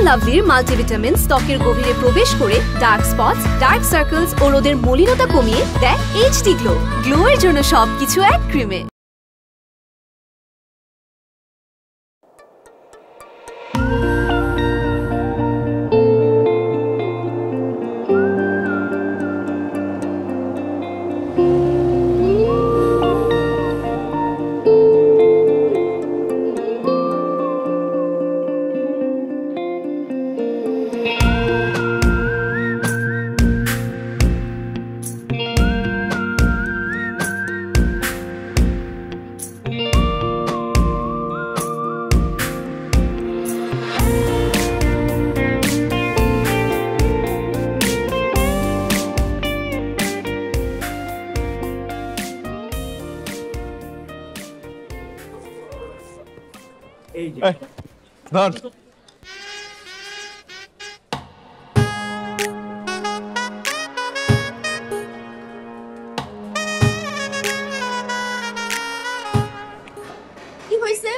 লাভলির multivitamin ত্বকের গভীরে প্রবেশ করে ডার্ক স্পটস ডার্ক সার্কেলস ও রোদের মলিনতা কমিয়ে দেয় এইচডি গ্লো গ্লো জন্য সবকিছু এক ক্রিমে ধর কি হয়েছে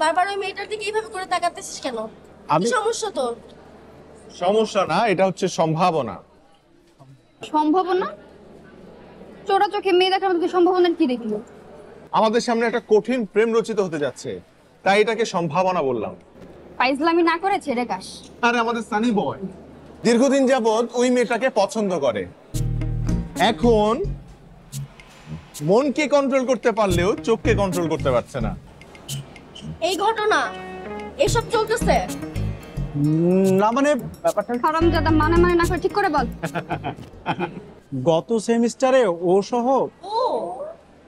বারবার ওই মেয়েটার দিকে এইভাবে করে তাকাতেছিস কেন? আমি সমস্যা তোর? সমস্যা না এটা হচ্ছে সম্ভাবনা। সম্ভাবনা? চোরা চোখে মেয়ে দেখার মধ্যে সম্ভাবনার কি দেখল? আমাদের সামনে একটা কঠিন প্রেম রচিত হতে যাচ্ছে তাই এটাকে সম্ভাবনা বললাম। ফাইজলামি না করে ছেড়ে কাশ আরে আমাদের সানি বয়। দীর্ঘদিন যাবৎ ওই মেয়েটাকে পছন্দ করে। এখন মনকে কন্ট্রোল করতে পারলেও চোখকে কন্ট্রোল করতে পারছে না। এই ঘটনা এসব চলতেছে? না মানে ব্যাপারটা হারাম জাদা মানে মানে না করে ঠিক করে বল। গত সেমিস্টারে ও সহ ও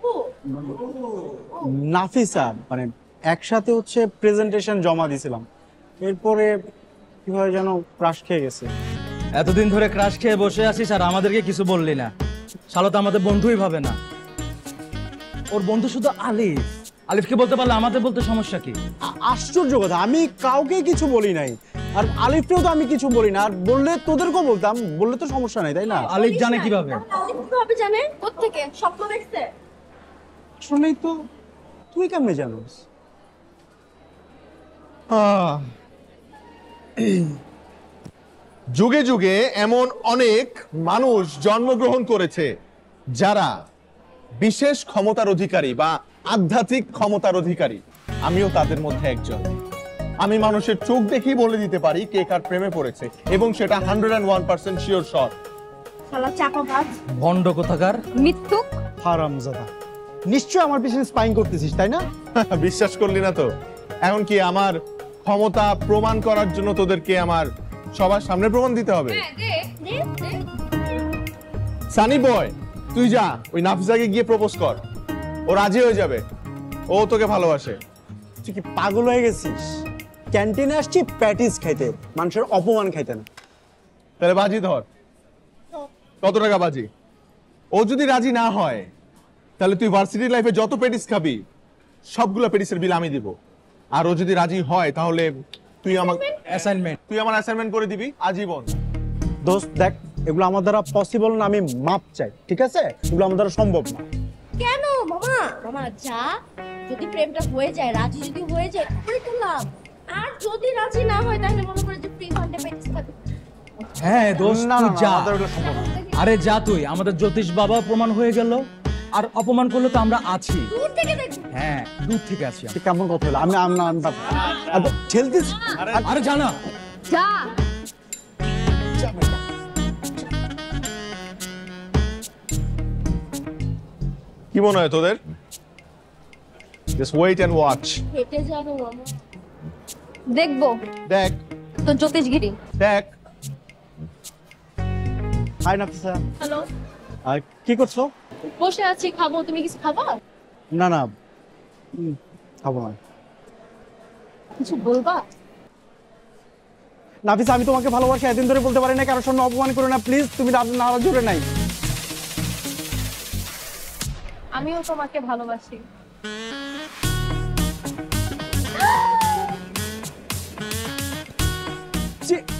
ও নাফিসা মানে একসাথে হচ্ছে প্রেজেন্টেশন জমা দিয়েছিলাম। এরপরে কি কীভাবে যেন ক্রাশ খেয়ে গেছে। এতদিন ধরে ক্রাশ খেয়ে বসে আছিস আর আমাদেরকে কিছু বললি না। শালো তো আমাদের বন্ধুই ভাবে না। ওর বন্ধু শুধু আলিফ। আলিফকে বলতে পারলে আমাদের বলতে সমস্যা কি? আশ্চর্য কথা। আমি কাউকে কিছু বলি নাই। আর আলিফকেও তো আমি কিছু বলি না। আর বললে তোদেরকেও বলতাম। বললে তো সমস্যা নাই তাই না? আলিফ জানে কীভাবে? আলিফ কীভাবে জানে কোত্থেকে? স্বপ্ন দেখছে। আসলেই তো তুই কেমনে জানোস? আহ। যুগে যুগে এমন অনেক মানুষ জন্মগ্রহণ করেছে যারা বিশেষ ক্ষমতার অধিকারী বা আধ্যাত্মিক ক্ষমতার অধিকারী। আমিও তাদের মধ্যে একজন। আমি মানুষের চোখ দেখেই বলে দিতে পারি কে কার প্রেমে পড়েছে এবং সেটা hundred and one percent sure shot ভণ্ড কোথাকার? মিথ্যুক হারামজাদা। নিশ্চয় আমার পিছনে স্পাইং করতেছিস তাই না? বিশ্বাস করলি না তো। এখন কি আমার ক্ষমতা প্রমাণ করার জন্য তোদেরকে আমার সবার সামনে প্রমাণ দিতে হবে। দে, দে। সানি বয় তুই যা ওই নাফিজাকে গিয়ে প্রপোজ কর। ও রাজি হয়ে যাবে। ও তোকে ভালোবাসে। তুই কি পাগল হয়ে গেছিস? ক্যান্টিনে আসছি প্যাটিস খাইতে। মানুষের অপমান খাইতে না। তাহলে বাজি ধর। কত টাকা বাজি? ও যদি রাজি না হয় তাহলে তুই ভার্সিটি লাইফে যত প্যাটিস খাবি সবগুলো প্যাটিসের বিল আমি দিব। আর ও যদি রাজি হয় তাহলে তুই আমার অ্যাসাইনমেন্ট তুই আমার অ্যাসাইনমেন্ট করে দিবি আজীবন। দোস্ত দেখ এগুলো আমার দ্বারা পসিবল না আমি মাপ চাই ঠিক আছে? এগুলো আমার দ্বারা সম্ভব না। কেন? মামা মামা যা যদি প্রেমটা হয়ে যায় রাজি যদি হয়ে যায় তাহলে তো লাভ। আর যদি রাজি না হয় তাহলে মনে করে যে ফ্রি ফান্ডে পেটিস খাবে হ্যাঁ দোস্ত না, যা। সম্ভব না। আরে যা তুই আমাদের জ্যোতিষ বাবা প্রমাণ হয়ে গেল। আর অপমান করলে তো আমরা আছি। দূর থেকে দেখবি হ্যাঁ দূর থেকে আছি কেমন কথা হলো? আমি আমি আমি আমি- ঠেলতিস আরে জানা। যা। কি মনে হয় তোদের? জাস্ট ওয়েট এন্ড ওয়াচ হেঁটে যাব দেখব। দেখ। তো জ্যোতিষগিরি। দেখ। হাই নাফিসা। হ্যালো কি করছ? বসে আছি খাব। তুমি কিছু খাবা? না না। খাব না। কিছু বলবা? নাফিসা আমি তোমাকে ভালোবাসি এদিন ধরে বলতে পারি না কারোর সামনে অপমান করো না প্লিজ তুমি না- জোরে নাই। আমিও তোমাকে ভালোবাসি।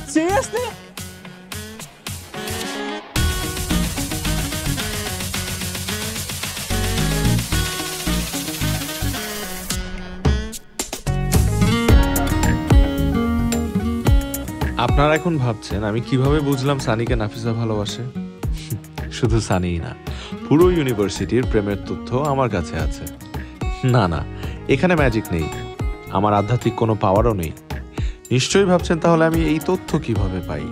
সিরিয়াসলি আপনারা এখন ভাবছেন, আমি কীভাবে বুঝলাম সানিকে নাফিসা ভালোবাসে? শুধু সানিই না, পুরো ইউনিভার্সিটির প্রেমের তথ্য আমার কাছে আছে। না না, এখানে ম্যাজিক নেই, আমার আধ্যাত্মিক কোনো পাওয়ারও নেই। নিশ্চয়ই ভাবছেন তাহলে আমি এই তথ্য কীভাবে পাই?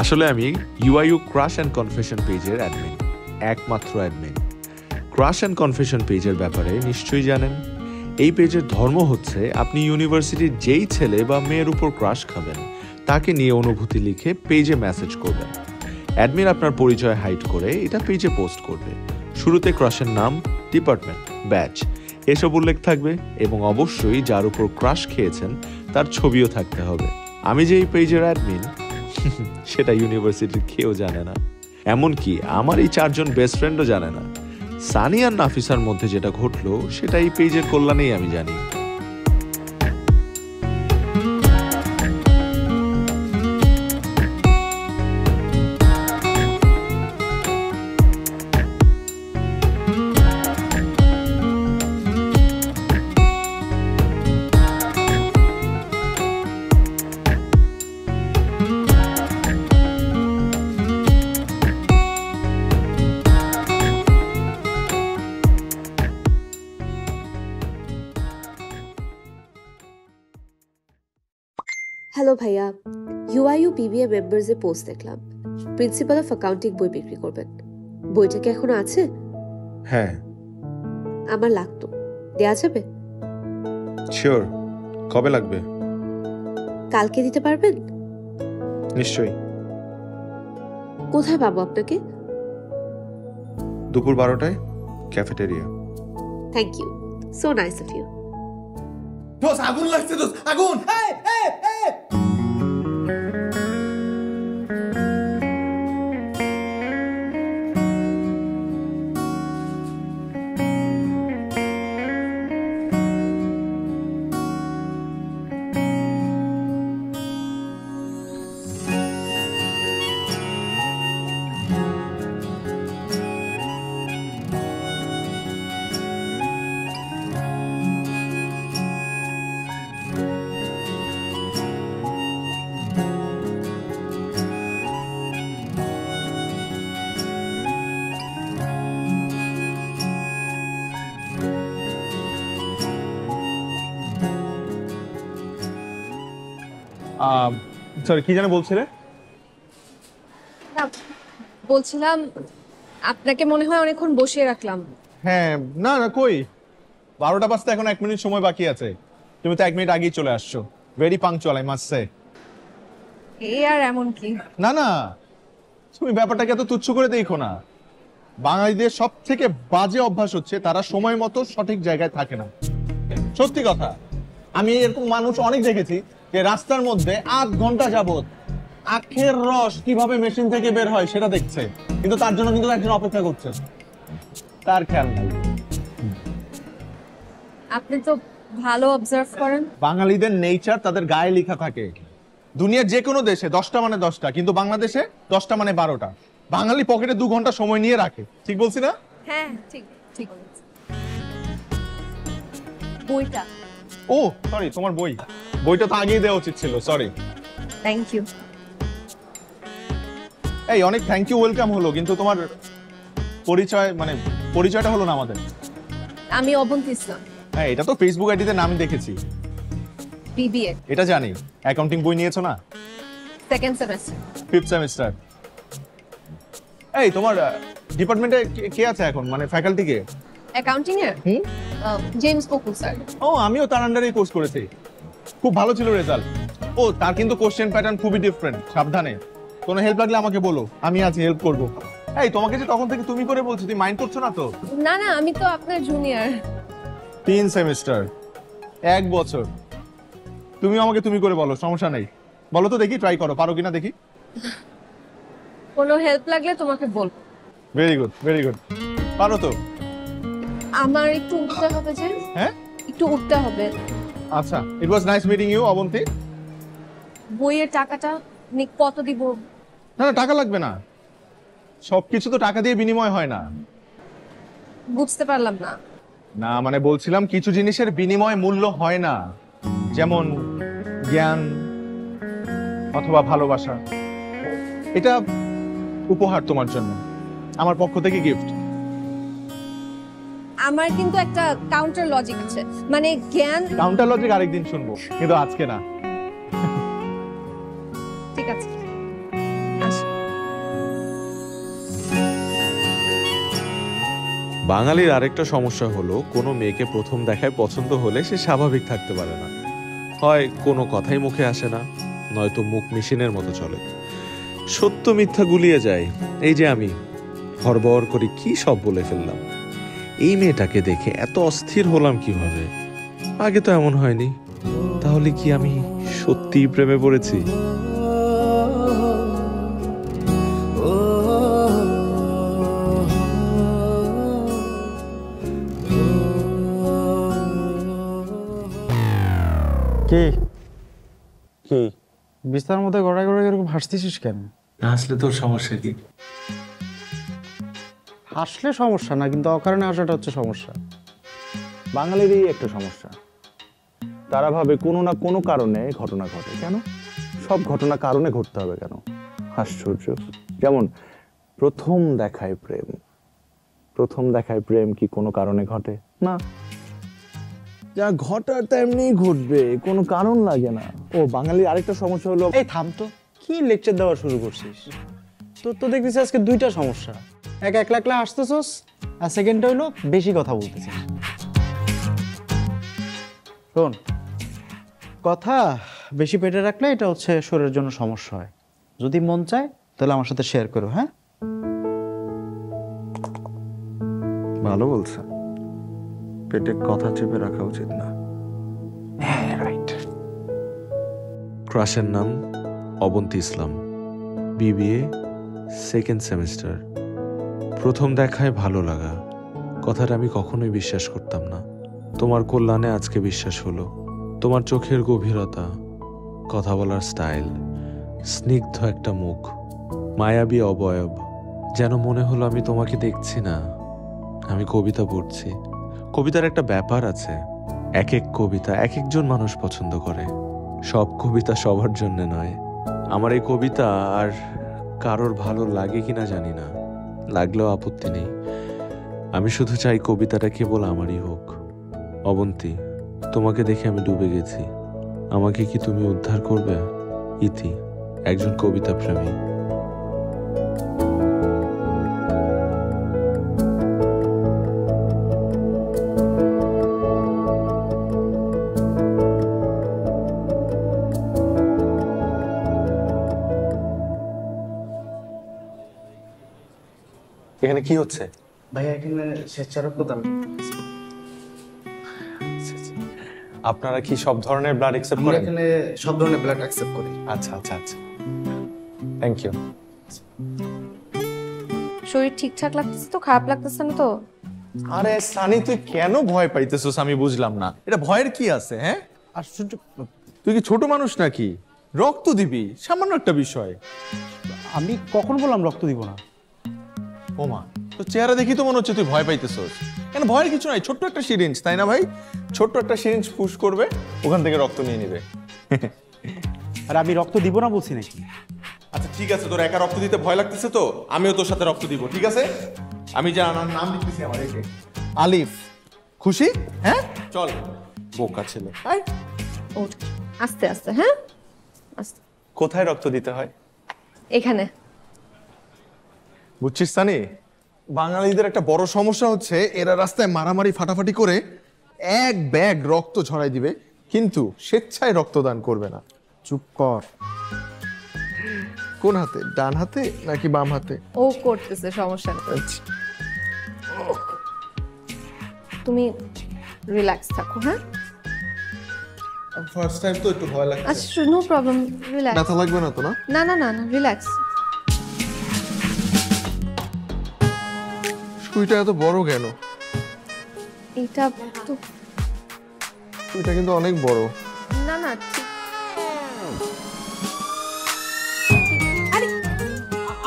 আসলে আমি ইউআইইউ ক্রাশ অ্যান্ড কনফেশন পেজের অ্যাডমিন একমাত্র অ্যাডমিন ক্রাশ অ্যান্ড কনফেশন পেজের ব্যাপারে নিশ্চয়ই জানেন, এই পেজের ধর্ম হচ্ছে আপনি ইউনিভার্সিটির যেই ছেলে বা মেয়ের উপর ক্রাশ খাবেন। তাকে নিয়ে অনুভূতি লিখে পেজে মেসেজ করবেন। অ্যাডমিন আপনার পরিচয় হাইড করে এটা পেজে পোস্ট করবে। শুরুতে ক্রাশের নাম ডিপার্টমেন্ট ব্যাচ এসব উল্লেখ থাকবে এবং অবশ্যই যার উপর ক্রাশ খেয়েছেন, তার ছবিও থাকতে হবে। আমি যে এই পেজের অ্যাডমিন সেটা ইউনিভার্সিটির কেউ জানে না। এমনকি আমার এই চারজন বেস্ট ফ্রেন্ডও জানে না। সানি আর নাফিসার মধ্যে যেটা ঘটলো, সেটা এই পেজের কল্যাণেই আমি জানি। বিবিএ মেম্বার্সে পোস্ট দেখলাম। প্রিন্সিপাল অফ অ্যাকাউন্টিং বই বিক্রি করবেন। বইটা কি এখনও আছে? হ্যাঁ। আমার লাগতো। দেয়া যাবে? শিওর কবে লাগবে? কালকে দিতে পারবেন? নিশ্চয়ই। কোথায় পাবো আপনাকে? দুপুর বারোটায় cafeteria thank you so nice of you দোস আগুন লাগছে দোস আগুন! সরি কি জানে বলছিলে? না বলছিলাম আপনাকে মনে হয় অনেকক্ষণ বসিয়ে রাখলাম। হ্যাঁ না না কই? বারোটা বাজতে এখন এক মিনিট সময় বাকি আছে। তুমি তো এক মিনিট আগেই চলে আসছো। Very punctual I must say এই আর এমন কি? না না তুমি ব্যাপারটাকে এত তুচ্ছ করে দেখো না। বাঙালিদের সব থেকে বাজে অভ্যাস হচ্ছে তারা সময় মতো সঠিক জায়গায় থাকে না। সত্যি কথা আমি এরকম মানুষ অনেক দেখেছি যে রাস্তার মধ্যে আধ ঘণ্টা যাবত আখের রস কীভাবে মেশিন থেকে বের হয় সেটা দেখছে। কিন্তু তার জন্য কিন্তু একজন অপেক্ষা করছে। তার খেয়াল নাই। আপনি তো ভালো অবজার্ভ করেন। বাঙালিদের নেচার তাদের গায়ে লেখা থাকে। দুনিয়ার যে কোনো দেশে দশটা মানে দশটা কিন্তু বাংলাদেশে দশটা মানে বারোটা। বাঙালি পকেটে দু ঘণ্টা সময় নিয়ে রাখে। ঠিক বলছি না? হ্যাঁ ঠিক ঠিক বইটা। ও সরি তোমার বই। বইটা তো আগেই দেওয়া উচিত ছিল সরি থ্যাংক ইউ এই অনেক থ্যাংক ইউ ওয়েলকাম হলো কিন্তু তোমার পরিচয় মানে পরিচয়টা হলো না আমাদের। আমি অবন্ত ইসলাম। হ্যাঁ এটা তো ফেসবুক আইডিতে নামই দেখেছি। বিবিএ এটা জানি। অ্যাকাউন্টিং বই নিয়েছো না? সেকেন্ড সেমেস্টার ফিফথ সেমিস্টার এই তোমার ডিপার্টমেন্টে কে আছে এখন? মানে ফ্যাকাল্টি কে অ্যাকাউন্টিং এর হুম জেমস বকুল স্যার ও আমিও তার আন্ডারেই কোর্স করেছি। খুব ভালো ছিল রেজাল্ট ও তার কিন্তু কোশ্চেন প্যাটার্ন খুবই ডিফারেন্ট সাবধানে। কোনো হেল্প লাগলে আমাকে বলো আমি আছি হেল্প করব। এই তোমাকে যে তখন থেকে তুমি করে বলছি তুমি মাইন্ড করছ না তো? না না আমি তো আপনার জুনিয়র তিন সেমিস্টার এক বছর। তুমি আমাকে তুমি করে বলো সমস্যা নেই। বলো তো দেখি ট্রাই করো পারো কিনা দেখি। কোনো হেল্প লাগলে তোমাকে বলব ভেরি গুড ভেরি গুড পারো তো? আমার একটু উঠতে হবে যে। হ্যাঁ? একটু উঠতে হবে। আচ্ছা it was nice meeting you Abanti. বইয়ের টাকাটা নি কত দিব? না না টাকা লাগবে না। সবকিছু তো টাকা দিয়ে বিনিময় হয় না। বুঝতে পারলাম না। না মানে বলছিলাম কিছু জিনিসের বিনিময় মূল্য হয় না। যেমন জ্ঞান অথবা ভালোবাসা। এটা উপহার তোমার জন্য। আমার পক্ষ থেকে গিফট আমার কিন্তু একটা কাউন্টার লজিক আছে। মানে জ্ঞান কাউন্টার লজিক আরেকদিন শুনব কিন্তু আজকে না। ঠিক আছে। বাঙালির আরেকটা সমস্যা হলো কোনো মেয়েকে প্রথম দেখায় পছন্দ হলে সে স্বাভাবিক থাকতে পারে না। হয় কোনো কথাই মুখে আসে না নয়তো মুখ মেশিনের মতো চলে। সত্য মিথ্যা গুলিয়ে যায়। এই যে আমি হরবর করে কি সব বলে ফেললাম। এই মেয়েটাকে দেখে এত অস্থির হলাম কীভাবে? আগে তো এমন হয়নি। তাহলে কি আমি সত্যিই প্রেমে পড়েছি? কে? কি? বিস্তার মধ্যে গড়াই এরকম হাসতেছিস কেন? না আসলে তোর সমস্যা কি? হাসলে সমস্যা না কিন্তু অকারণে হাসাটা হচ্ছে সমস্যা। বাঙালিরই একটা সমস্যা। তারা ভাবে কোনো না কোনো কারণে ঘটনা ঘটে। কেন? সব ঘটনা কারণে ঘটতে হবে কেন? আশ্চর্য। যেমন প্রথম দেখায় প্রেম। প্রথম দেখায় প্রেম কি কোনো কারণে ঘটে? না। যা ঘটার তেমনি ঘটবে কোনো কারণ লাগে না। ও বাঙালির আরেকটা সমস্যা হলো এই থাম তো কি লেকচার দেওয়া শুরু করছিস? তো তো দেখতেছি আজকে দুইটা সমস্যা। এক একলা একলা আসতেছস? আর সেকেন্ডটা হইল বেশি কথা বলতেছিস শোন কথা বেশি পেটে রাখলে এটা হচ্ছে শরীরের জন্য সমস্যা হয়। যদি মন চায় তাহলে আমার সাথে শেয়ার করো হ্যাঁ? ভালো বলছে। পেটে কথা চেপে রাখা উচিত না। ক্রাশের নাম Abanti Islam. BBA second semester প্রথম দেখায় ভালো লাগা। কথাটা আমি কখনোই বিশ্বাস করতাম না। তোমার কল্যাণে আজকে বিশ্বাস হলো। তোমার চোখের গভীরতা, কথা বলার স্টাইল, স্নিগ্ধ একটা মুখ, মায়াবী অবয়ব, যেন মনে হলো আমি তোমাকে দেখছি না। আমি কবিতা পড়ছি। কবিতার একটা ব্যাপার আছে। এক এক কবিতা এক একজন মানুষ পছন্দ করে। সব কবিতা সবার জন্য নয়। আমার এই কবিতা আর কারোর ভালো লাগে কিনা জানি না। লাগলেও আপত্তি নেই। আমি শুধু চাই কবিতাটা কেবল আমারই হোক। অবন্তি, তোমাকে দেখে আমি ডুবে গেছি। আমাকে কি তুমি উদ্ধার করবে? ইতি, একজন কবিতা প্রেমী কি হচ্ছে? ভাই এখানে স্বেচ্ছারক্তদান আপনারা কি সব ধরনের ব্লাড অ্যাকসেপ্ট করেন? এখানে সব ধরনের ব্লাড অ্যাকসেপ্ট করি। আচ্ছা আচ্ছা আচ্ছা। থ্যাংক ইউ শরীর ঠিকঠাক লাগতেছে তো খারাপ লাগতেছে না তো? আরে সানি তুই কেন ভয় পাইতেছিস আমি বুঝলাম না। এটা ভয়ের কি আছে হ্যাঁ? আর তুই কি ছোট মানুষ নাকি? রক্ত দিবি সামান্য একটা বিষয়। আমি কখন বললাম রক্ত দিব না। ওমা তো চেহারা দেখি তো মনে হচ্ছে তুই ভয় পাইতেছস। কেন ভয়ের কিছু নাই ছোট্ট একটা সিরিঞ্জ তাই না ভাই? ছোট্ট একটা সিরিঞ্জ পুশ করবে ওখান থেকে রক্ত নিয়ে নেবে। আর আমি রক্ত দিব না বলছি নাকি? আচ্ছা ঠিক আছে তোর একা রক্ত দিতে ভয় লাগতেছে তো আমিও তোর সাথে রক্ত দিব ঠিক আছে? আমি যা আমার নাম লিখতেছি আমার যে। আলিফ খুশি? হ্যাঁ? চল বোকা ছেলে। আস্তে আস্তে হ্যাঁ? আস্তে। কোথায় রক্ত দিতে হয়? এখানে। বুঝছিস তানি বাঙালিদের একটা বড় সমস্যা হচ্ছে এরা রাস্তায় মারামারি ফাটাফাটি করে এক ব্যাগ রক্ত ঝরাই দিবে কিন্তু স্বেচ্ছায় রক্তদান করবে না। চুপ কর। কোন হাতে? ডান হাতে নাকি বাম হাতে? ও করতেছে সমস্যা নেই। আচ্ছা। তুমি রিল্যাক্স থাকো হ্যাঁ? ফার্স্ট টাইম তো একটু ভয় লাগছে। আচ্ছা নো প্রবলেম রিল্যাক্স ব্যথা লাগবে না তো না? না না না না রিল্যাক্স সুইটা এত বড় কেন? এটা তো সুইটা কিন্তু অনেক বড়। না না ঠিক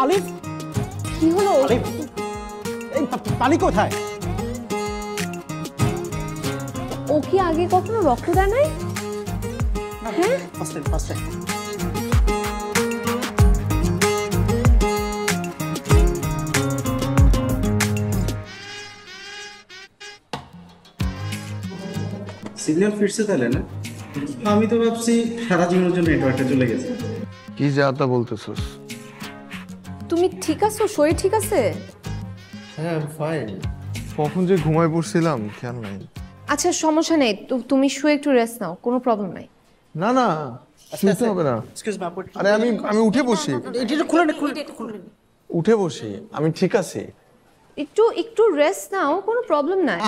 আলিফ কি হলো? আলিফ এই পানি কোথায়? ও কি আগে কখনো রক্ত দেয় নাই? হ্যাঁ? First time first time signal ফিরছে তাহলে না? আমি তো ভাবছি সারা জীবনের জন্য নেটওয়ার্কটা চলে গেছে। কি যা তা বলতেছস? তুমি ঠিক আছো? শরীর ঠিক আছে? হ্যাঁ ফাইন কখন যে ঘুমায় পড়ছিলাম খেয়াল নাই। আচ্ছা সমস্যা নেই। তো- তুমি শুয়ে একটু রেস্ট নাও কোনো প্রবলেম নাই। না না শুনতে হবে না। আরে আমি আমি উঠে বসি। উঠে বসি। আমি ঠিক আছি। একটু একটু রেস্ট নাও কোনো প্রবলেম নাই।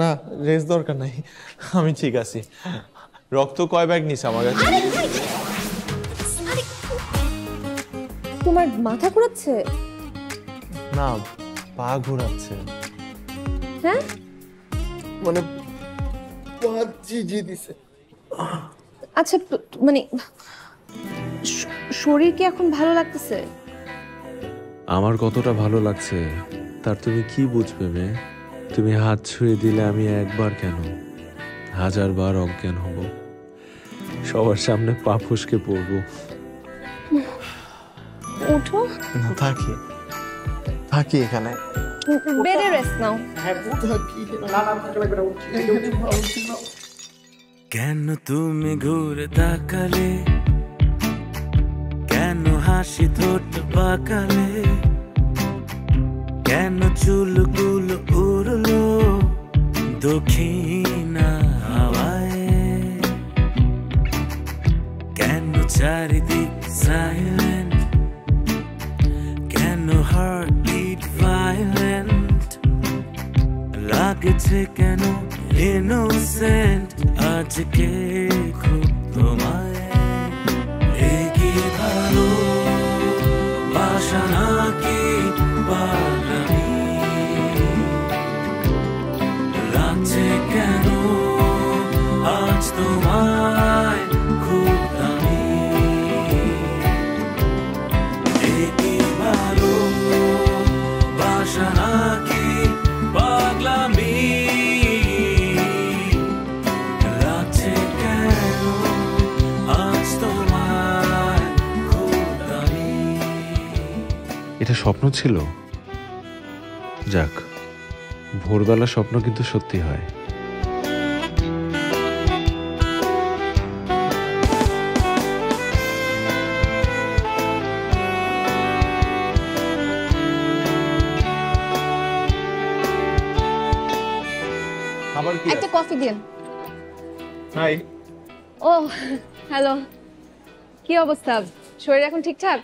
না রেস্ট দরকার নাই। আমি ঠিক আছি। রক্ত কয় ব্যাগ নিছে আমার কাছে? তোমার মাথা ঘুরাচ্ছে? না পা ঘোরাচ্ছে। হ্যাঁ? মানে পা জি জি দিছে। আচ্ছা মানে শরীর কি এখন ভালো লাগতেছে? আমার কতটা ভালো লাগছে তার তুমি কি বুঝবে মেয়ে? তুমি হাত ছুঁয়ে দিলে আমি একবার কেন? হাজার বার অজ্ঞান হব। সবার সামনে পা ফুসকে পড়ব। উঠো। না থাকি। থাকি এখানে। বেডে রেস্ট নাও। কেন তুমি ঘুরে তাকালে? কেন হাসি ঠোঁট পাকালে কেন চুলগুলো উড়লো দক্ষিণা হাওয়ায়? কেন চারিদিক সাইলেন্ট কেন হার্ট বিট ভাইলেন্ট লাগছে কেন ইনোসেন্ট আজকে খুব এটা স্বপ্ন ছিল? যাক ভোরবেলা স্বপ্ন কিন্তু সত্যি হয়। হ্যালো। কি অবস্থা? শরীর এখন ঠিকঠাক?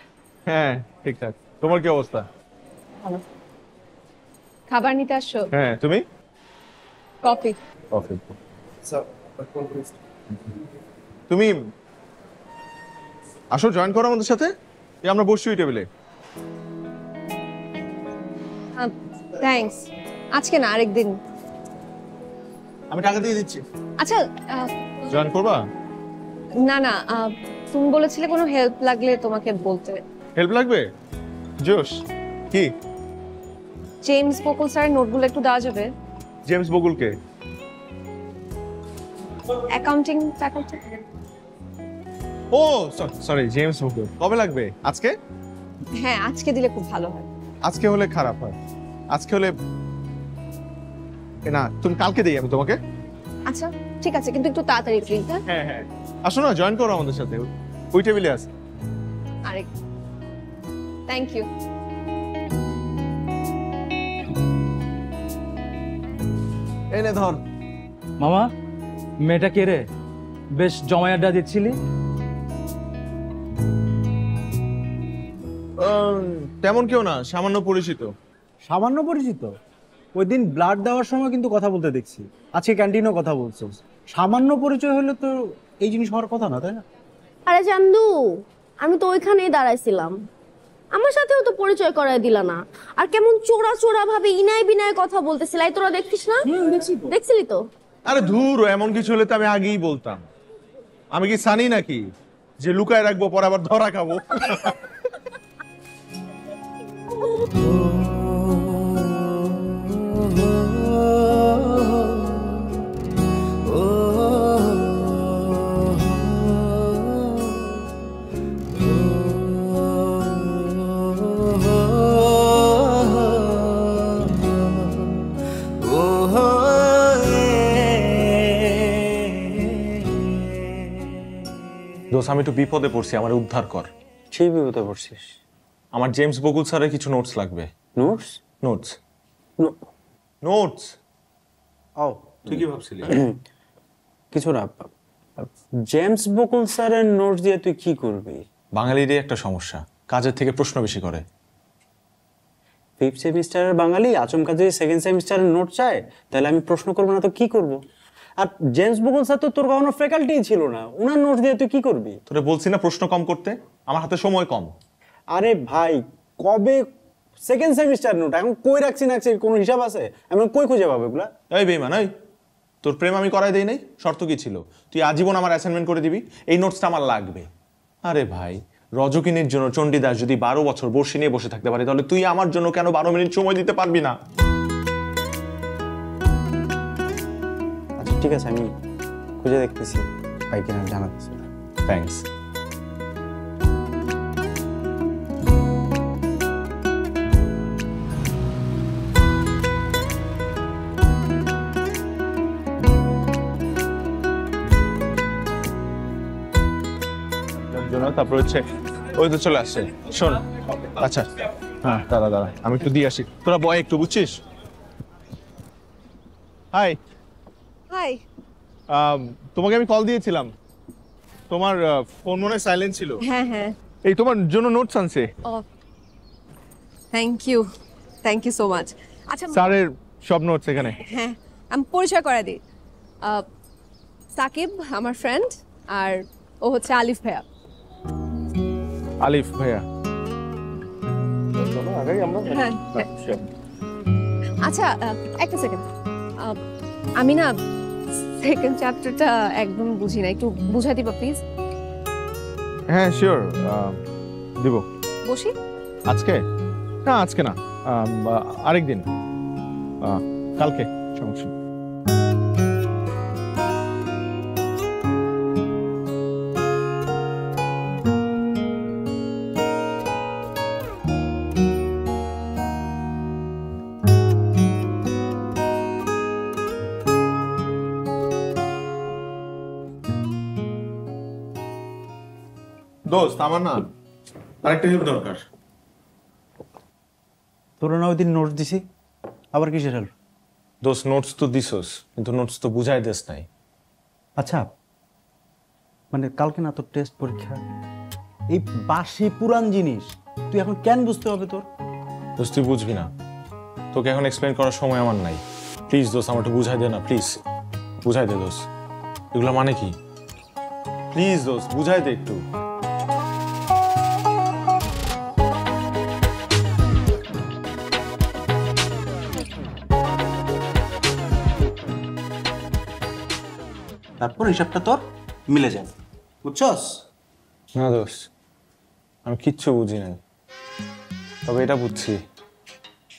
হ্যাঁ ঠিকঠাক। তোমার কি অবস্থা? খাবার নিতে আসছো? হ্যাঁ তুমি? কফি। ওকে তুমি আসো জয়েন করো আমাদের সাথে। এই আমরা বসছি ওই টেবিলে থ্যাঙ্কস আজকে না আরেকদিন। আমি টাকা দিয়ে দিচ্ছি। আচ্ছা জয়েন করবা? না না তুমি বলেছিলে কোনো হেল্প লাগলে তোমাকে বলতে। হেল্প লাগবে? জোশ। কি? জেমস বকুল স্যারের নোটগুলো একটু দেওয়া যাবে? জেমস বকুলকে অ্যাকাউন্টিং ফ্যাকাল্টি ও সরি জেমস বকুল কবে লাগবে? আজকে? হ্যাঁ আজকে দিলে খুব ভালো হয়। আজকে হলে খারাপ হয়। আজকে হলে না তুমি কালকে দিই আমি তোমাকে। আচ্ছা ঠিক আছে কিন্তু একটু তাড়াতাড়ি প্লিজ হ্যাঁ? হ্যাঁ হ্যাঁ। আসো না জয়েন করো আমাদের সাথে। ওই টেবিলে আছে। আরেক থ্যাংক ইউ এনে ধর। মামা মেয়েটা কে রে? বেশ জমায় আড্ডা দিচ্ছিলি? তেমন কেউ না সামান্য পরিচিত। সামান্য পরিচিত? ওই দিন ব্লাড দেওয়ার সময় কিন্তু কথা বলতে দেখছি। আজকে ক্যান্টিনেও কথা বলছো। সামান্য পরিচয় হলে তো এই জিনিস হওয়ার কথা না তাই না আরে চান্দু আমি তো ওইখানেই দাঁড়াইছিলাম আমার সাথেও তো পরিচয় করায় দিলা না আর কেমন চোরা চোরা ভাবে ইনায় বিনায় কথা বলতেছিল এই তোরা দেখছিস না দেখছিলি তো আরে ধুর এমন কিছু হলে তো আমি আগেই বলতাম আমি কি সানি নাকি যে লুকায় রাখব পর আবার ধরা খাব Oh, দোষ আমি একটু বিপদে পড়ছি আমার উদ্ধার কর। সেই বিপদে পড়ছিস? আমার জেমস বকুল স্যারের কিছু নোটস লাগবে। নোটস নোটস নোটস ও তুই কি ভাবছিলি? কিছু না জেমস বকুল স্যারের নোটস দিয়ে তুই কি করবি? বাঙালিরই একটা সমস্যা। কাজের থেকে প্রশ্ন বেশি করে। ফিফথ সেমিস্টারের বাঙালি আচমকা যদি সেকেন্ড সেমিস্টারের নোট চায় তাহলে আমি প্রশ্ন করব না তো কি করব? আর জেমস বকুল স্যার তো তোর কখনো ফ্যাকাল্টি ছিল না। ওনার নোটস দিয়ে তুই কি করবি? তোরে বলছি না প্রশ্ন কম করতে। আমার হাতে সময় কম। আরে ভাই কবে সেকেন্ড সেমিস্টার নোট এখন কই রাখছি না কোনো হিসাব আছে? এমন কই খুঁজে পাবে এগুলা? এই বেইমান এই। তোর প্রেম আমি করাই দেই নাই শর্ত কি ছিল? তুই আজীবন আমার অ্যাসাইনমেন্ট করে দিবি এই নোটসটা আমার লাগবে। আরে ভাই রজকিনের জন্য চণ্ডীদাস যদি বারো বছর বসে নিয়ে বসে থাকতে পারে তাহলে তুই আমার জন্য কেন বারো মিনিট সময় দিতে পারবি না? ঠিক আছে আমি খুঁজে দেখতেছি। পাই কিনা জানাতেছি থ্যাঙ্কস তারপর হচ্ছে ওই তো চলে আসছে। শোন আচ্ছা হ্যাঁ দাঁড়া দাঁড়া আমি একটু দিয়ে আসি। তোরা বয় একটু বুঝছিস? হাই হাই তোমাকে আমি কল দিয়েছিলাম। তোমার ফোন মনে সাইলেন্ট ছিল। হ্যাঁ হ্যাঁ। এই তোমার জন্য নোটস আনছে। Thank you thank you so much আচ্ছা স্যারের সব নোটস এখানে। হ্যাঁ আমি পরিচয় করে দিই। আহ, সাকিব আমার ফ্রেন্ড আর ও হচ্ছে আলিফ ভাইয়া। আলিফ ভাইয়া। হ্যাঁ হ্যাঁ। আচ্ছা একটা সেকেন্ড আমি না সেকেন্ড চ্যাপ্টারটা একদম বুঝি না। একটু বুঝাই দিবা প্লিজ হ্যাঁ শিওর দিব। বসি? আজকে? না আজকে না। আরেকদিন। কালকে সমস্যা আমার না আরেকটা হেল্প দরকার। তোরা না ওই দিন নোটস দিছি আবার কিসের হেল্প দোষ নোটস তো দিছস কিন্তু নোটস তো বুঝাই দেস নাই। আচ্ছা মানে কালকে না তোর টেস্ট পরীক্ষা? এই বাসি পুরান জিনিস তুই এখন কেন বুঝতে হবে তোর? দোষ তুই বুঝবি না। তোকে এখন এক্সপ্লেন করার সময় আমার নাই। প্লিজ দোষ আমার একটু বুঝাই দে না প্লিজ বুঝাই দে দোষ এগুলো মানে কি? প্লিজ দোষ বুঝাই দে একটু। তারপর হিসাবটা তোর মিলে যাবে বুঝছস? না দোষ আমি কিচ্ছু বুঝি নাই। তবে এটা বুঝছি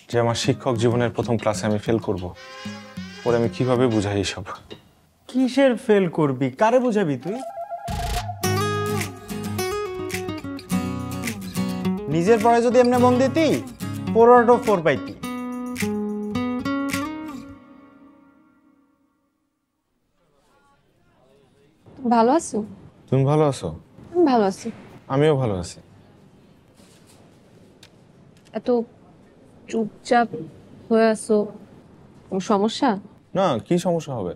যে আমার শিক্ষক জীবনের প্রথম ক্লাসে আমি ফেল করব। পরে আমি কীভাবে বুঝাই এইসব কিসের ফেল করবি? কারে বুঝাবি তুই? নিজের পড়ায় যদি এমনি মন দিতি পনেরোটা ফোর পাইতি। ভালো আছো? তুমি ভালো আছো? আমি ভালো আছি। আমিও ভালো আছি। এত চুপচাপ হয়ে আছো কোনো সমস্যা? না কি সমস্যা হবে?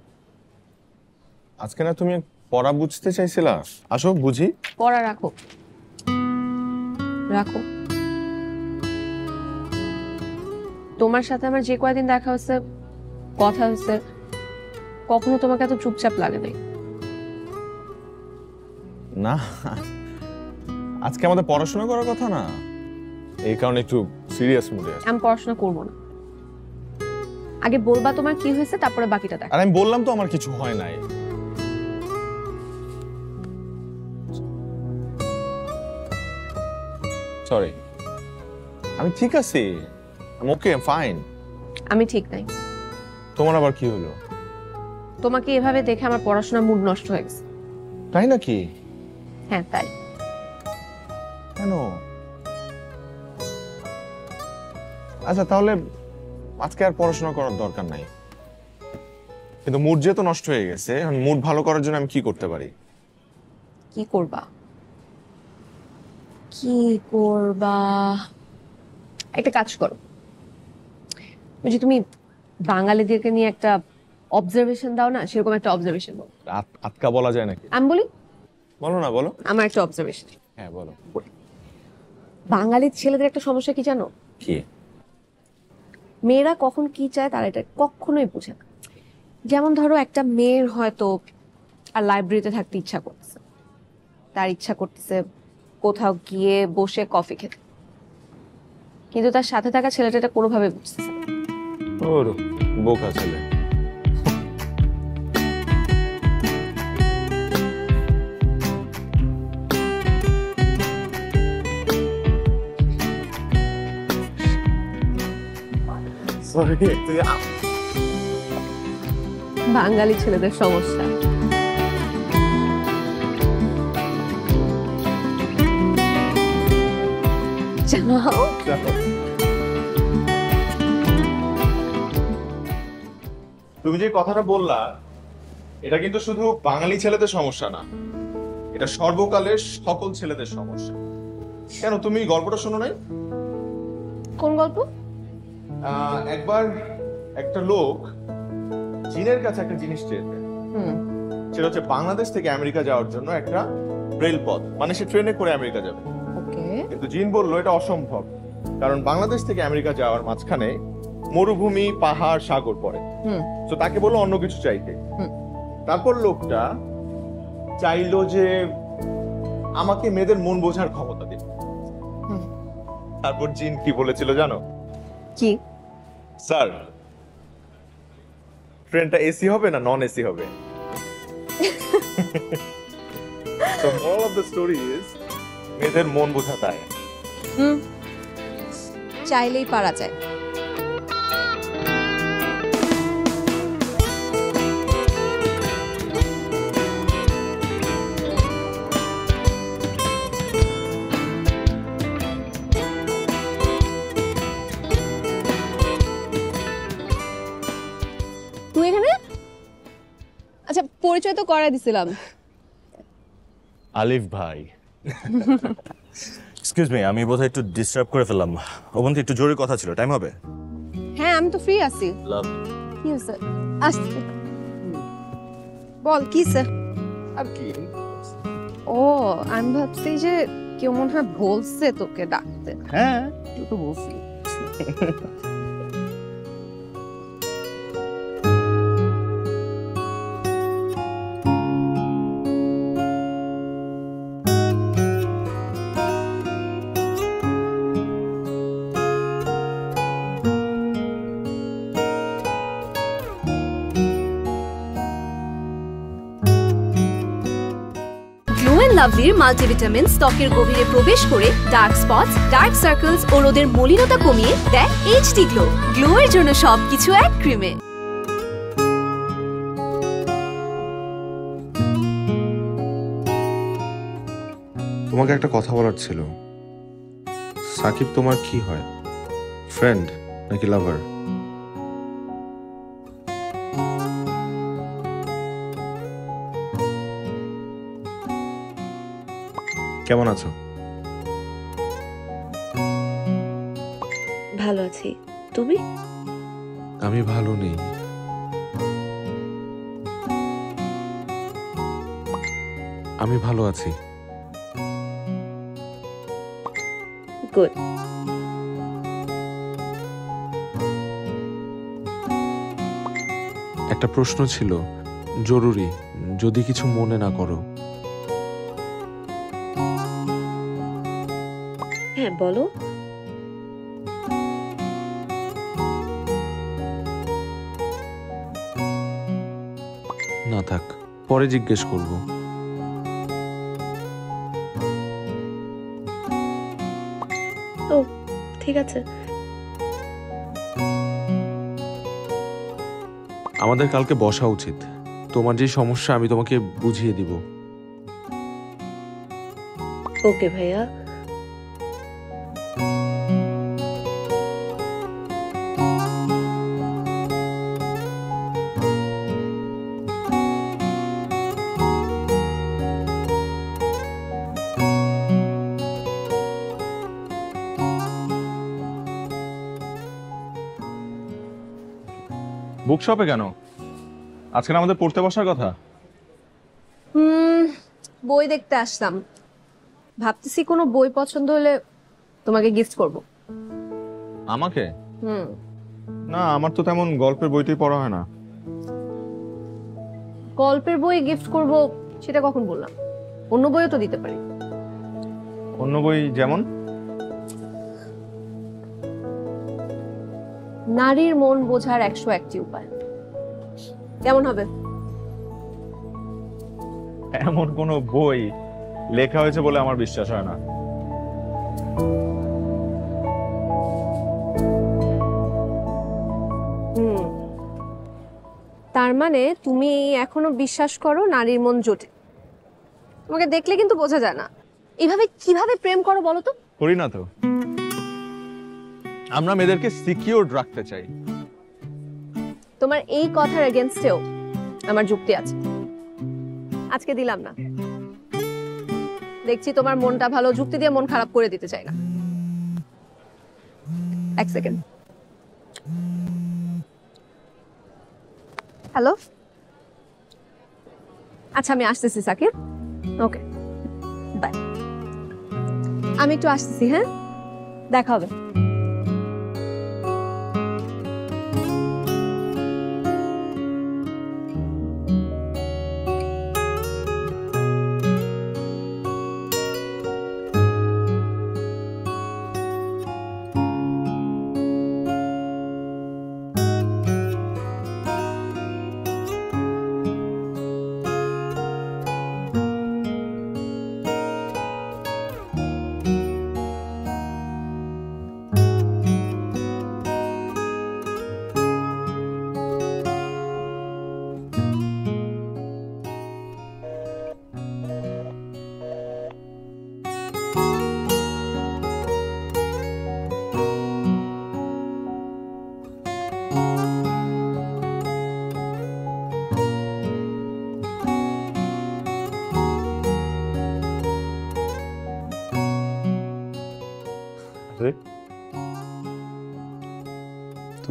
আজকে না তুমি পড়া বুঝতে চাইছিলা? আসো বুঝি। পড়া রাখো। রাখো। তোমার সাথে আমার যে কয়দিন দেখা হচ্ছে কথা হচ্ছে কখনো তোমাকে এত চুপচাপ লাগে নাই। না। আজকে আমাদের পড়াশোনা করার কথা না? এই কারণে একটু সিরিয়াস মুডে আছে। আমি পড়াশোনা করব না। আগে বলবা তোমার কি হয়েছে তারপরে বাকিটা দেখ। আর আমি বললাম তো আমার কিছু হয় নাই। সরি আমি ঠিক আছি। আমি ওকে ফাইন আমি ঠিক নাই। তোমার আবার কি হলো? তোমাকে এভাবে দেখে আমার পড়াশোনার মুড নষ্ট হয়ে গেছে। তাই নাকি? হ্যাঁ তাই। কেন? আচ্ছা তাহলে আজকে আর পড়াশোনা করার দরকার নাই। কিন্তু মুড যেহেতু নষ্ট হয়ে গেছে এখন মুড ভালো করার জন্য আমি কি করতে পারি? কি করবা? কি করবা? একটা কাজ করো। ওই যে তুমি বাঙালিদেরকে নিয়ে একটা অবজারভেশন দাও না সেরকম একটা অবজারভেশন বলো। আটকা বলা যায় নাকি? আমি বলি বলো না বলো। আমার একটা অবজারভেশন হ্যাঁ বলো। বাঙালির ছেলেদের একটা সমস্যা কি জানো? কি? মেয়েরা কখন কি চায় তারা এটা কখনোই বোঝে না। যেমন ধরো একটা মেয়ের হয়তো আর লাইব্রেরিতে থাকতে ইচ্ছা করতেছে। তার ইচ্ছা করতেছে কোথাও গিয়ে বসে কফি খেতে। কিন্তু তার সাথে থাকা ছেলেটা এটা কোনোভাবে বুঝতেছে না। ওর বোকা ছেলে। তুই বাঙালি ছেলেদের সমস্যা। যাও তুমি যে কথাটা বললা এটা কিন্তু শুধু বাঙালি ছেলেদের সমস্যা না এটা সর্বকালের সকল ছেলেদের সমস্যা। কেন তুমি গল্পটা শোনো নাই? কোন গল্প? একবার একটা লোক চীনের কাছে একটা জিনিস চেয়েছে হুম। সেটা হচ্ছে বাংলাদেশ থেকে আমেরিকা যাওয়ার জন্য একটা রেলপথ। মানে সে ট্রেনে করে আমেরিকা যাবে। কিন্তু জিন বলল এটা অসম্ভব। কারণ বাংলাদেশ থেকে আমেরিকা যাওয়ার মাঝখানে মরুভূমি পাহাড় সাগর পড়ে। তো তাকে বলল অন্য কিছু চাইতে। তারপর লোকটা চাইলো যে আমাকে মেয়েদের মন বোঝার ক্ষমতা দিন হুম। তারপর জিন কি বলেছিল জানো? কি? স্যার ট্রেনটা এসি হবে না নন এসি হবে? So moral of the story is মেয়েদের মন বোঝা তাই। হুম চাইলেই পারা যায়। পরিচয় তো করাই দিছিলাম। আলিফ ভাই। এক্সকিউজ মি আমি বোধহয় একটু ডিস্টার্ব করে ফেললাম। অবন্তি একটু জরুরি কথা ছিল টাইম হবে? হ্যাঁ আমি তো ফ্রি আছি। লাভ কি হয়েছে? আসতে বল কি স্যার আর কি? ও আমি ভাবছি যে কেউ মনে হয় বলছে তোকে ডাকতে। হ্যাঁ তুই তো বলছি লাভলির মাল্টিভিটামিন ত্বকের গভীরে প্রবেশ করে ডার্ক স্পটস ডার্ক সার্কেলস ও রোদের মলিনতা কমিয়ে দেয় এইচডি গ্লো গ্লো এর জন্য সবকিছু এক ক্রিমে তোমাকে একটা কথা বলার ছিল। সাকিব, তোমার কি হয়? ফ্রেন্ড নাকি লাভার কেমন আছো? ভালো আছি। তুমি? আমি ভালো নেই। আমি ভালো আছি। গুড একটা প্রশ্ন ছিল জরুরি যদি কিছু মনে না করো। না থাক পরে জিজ্ঞেস করব। ও ঠিক আছে। আমাদের কালকে বসা উচিত। তোমার যে সমস্যা আমি তোমাকে বুঝিয়ে দিব। ওকে ভাইয়া। বুকশপে কেন? আজকে না আমাদের পড়তে বসার কথা? হুম বই দেখতে আসলাম। ভাবতেছি কোনো বই পছন্দ হলে তোমাকে গিফট করব। আমাকে? হুম। না আমার তো তেমন গল্পের বইটাই পড়া হয় না। গল্পের বই গিফট করব সেটা কখন বললাম? অন্য বইও তো দিতে পারি। অন্য বই যেমন? নারীর মন বোঝার একশো একটি উপায়। কেমন হবে? এমন কোনো বই লেখা হয়েছে বলে আমার বিশ্বাস হয় না। তার মানে তুমি এখনও বিশ্বাস করো নারীর মন জোটে? তোমাকে দেখলে কিন্তু বোঝা যায় না। এভাবে কীভাবে প্রেম করো বলো তো? করি না তো। আমরা মেয়েদেরকে সিকিউর রাখতে চাই। তোমার এই কথার এগেনস্টেও আমার যুক্তি আছে। আজকে দিলাম না। দেখছি তোমার মনটা ভালো, যুক্তি দিয়ে মন খারাপ করে দিতে চাই না। এক সেকেন্ড হ্যালো আচ্ছা আমি আসতেছি, সাকিব। ওকে বাই আমি একটু আসতেছি হ্যাঁ? দেখা হবে।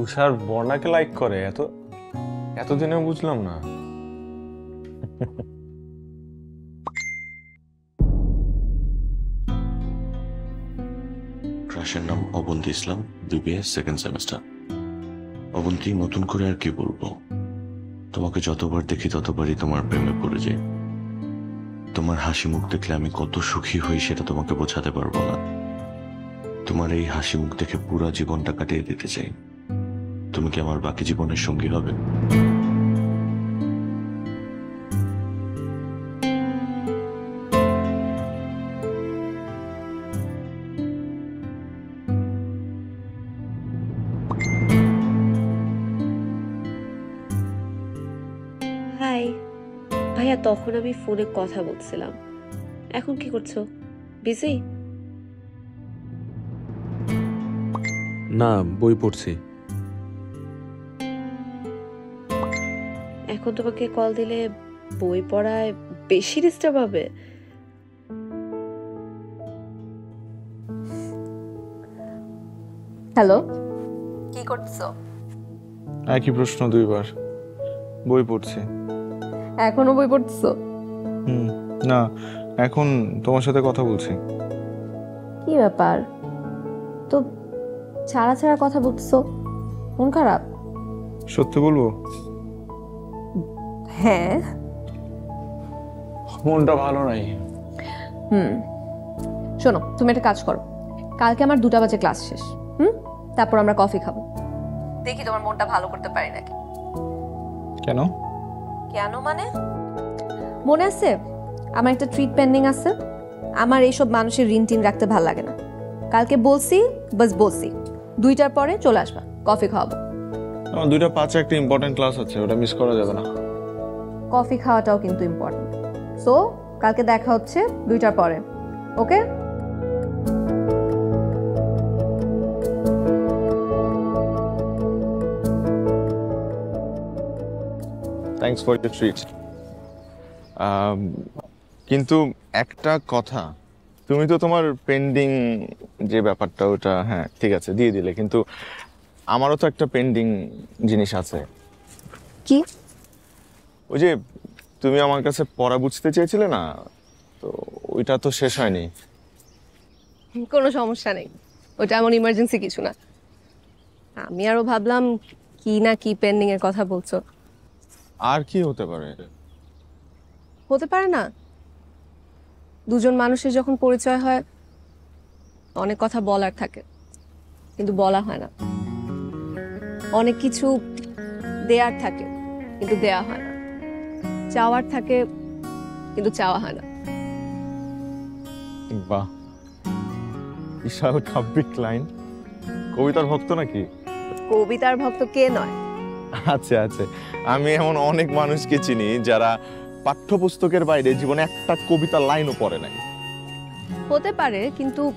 তুষার বর্ণাকে লাইক করে? এত, এতদিনে বুঝলাম না। ক্রাশের নাম Abanti Islam BBA second semester Abanti, নতুন করে আর কি বলব? তোমাকে যতবার দেখি ততবারই তোমার প্রেমে পড়ে যাই তোমার হাসি মুখ দেখলে আমি কত সুখী হই সেটা তোমাকে বোঝাতে পারব না। তোমার এই হাসি মুখ দেখে পুরো জীবনটা কাটিয়ে দিতে চাই। তুমি কি আমার বাকি জীবনের সঙ্গী হবে? হাই ভাইয়া তখন আমি ফোনে কথা বলছিলাম। এখন কি করছ? বিজি না বই পড়ছি। এখন তোমাকে কল দিলে বই পড়ায় বেশি ডিস্টার্ব হবে? হ্যালো কি করছ? একই প্রশ্ন দুইবার। বই পড়ছি। এখনও বই পড়ছো? হুম না এখন তোমার সাথে কথা বলছি। কি ব্যাপার? তো ছাড়া ছাড়া কথা বলছো? মন খারাপ? সত্যি বলব? হ্যাঁ। মনটা ভালো নাই। হুম। শোনো তুমি একটা কাজ করো। কালকে আমার দুটা বাজে ক্লাস শেষ হুম? তারপর আমরা কফি খাব। দেখি তোমার মনটা ভালো করতে পারি নাকি। কেন? কেন মানে? মনে আছে? আমার একটা ট্রিট পেন্ডিং আছে। আমার এইসব মানুষের ঋণ টিন রাখতে ভালো লাগে না। কালকে বলছি বাস বলছি। দুইটার পরে চলে আসবা কফি খাওয়াবো। আমার দুইটা পাঁচে একটা ইম্পর্টেন্ট ক্লাস আছে ওটা মিস করা যাবে না। কফি খাওয়াটাও কিন্তু ইম্পর্টেন্ট সো কালকে দেখা হচ্ছে দুইটার পরে okay thanks for the treat কিন্তু একটা কথা তুমি তো তোমার পেন্ডিং যে ব্যাপারটা ওটা হ্যাঁ ঠিক আছে দিয়ে দিলে। কিন্তু আমারও তো একটা পেন্ডিং জিনিস আছে। কি? ওই যে তুমি আমার কাছে পড়া বুঝতে চেয়েছিলে না তো ওইটা তো শেষ হয়নি। কোনো সমস্যা নেই। ওটা এমন ইমার্জেন্সি কিছু না। আমি আরও ভাবলাম কি না কি পেন্ডিং এর কথা বলছো। আর কি হতে পারে? হতে পারে না। দুজন মানুষের যখন পরিচয় হয় অনেক কথা বলার থাকে কিন্তু বলা হয় না। অনেক কিছু দেয়ার থাকে কিন্তু দেয়া হয় না। চাওয়ার থাকে কিন্তু চাওয়া হয় না। বাহ। বিশাল কাব্যিক লাইন। কবিতার ভক্ত নাকি? কবিতার ভক্ত কে নয়? আচ্ছা আচ্ছা আমি এমন অনেক মানুষকে চিনি যারা পাঠ্যপুস্তকের বাইরে জীবনে একটা কবিতার লাইনও পড়ে নাই। হতে পারে কিন্তু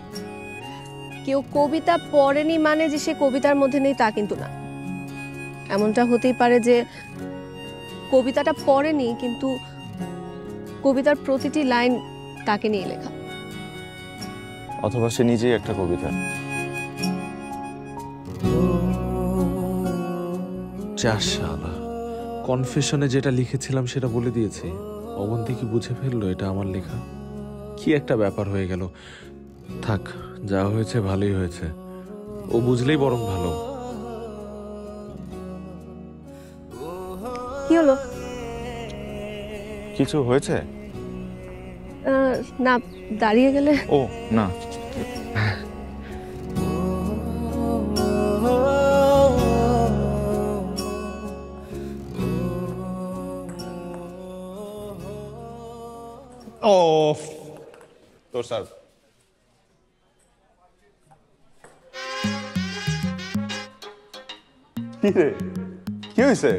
কেউ কবিতা পড়েনি মানে যে সে কবিতার মধ্যে নেই তা কিন্তু না। এমনটা হতেই পারে যে কবিতাটা পড়েনি কিন্তু কবিতার প্রতিটি লাইন তাকে নিয়ে লেখা। অথবা সে নিজেই একটা কবিতা। চাষালা কনফেশনে যেটা লিখেছিলাম সেটা বলে দিয়েছি। অবন্তি কি বুঝে ফেলল এটা আমার লেখা? কি একটা ব্যাপার হয়ে গেল। থাক যা হয়েছে ভালোই হয়েছে। ও বুঝলেই বরং ভালো। কি হলো? কিছু হয়েছে? না দাঁড়িয়ে গেলে। ও না। ও তোর স্যার। কি রে? কি হয়েছে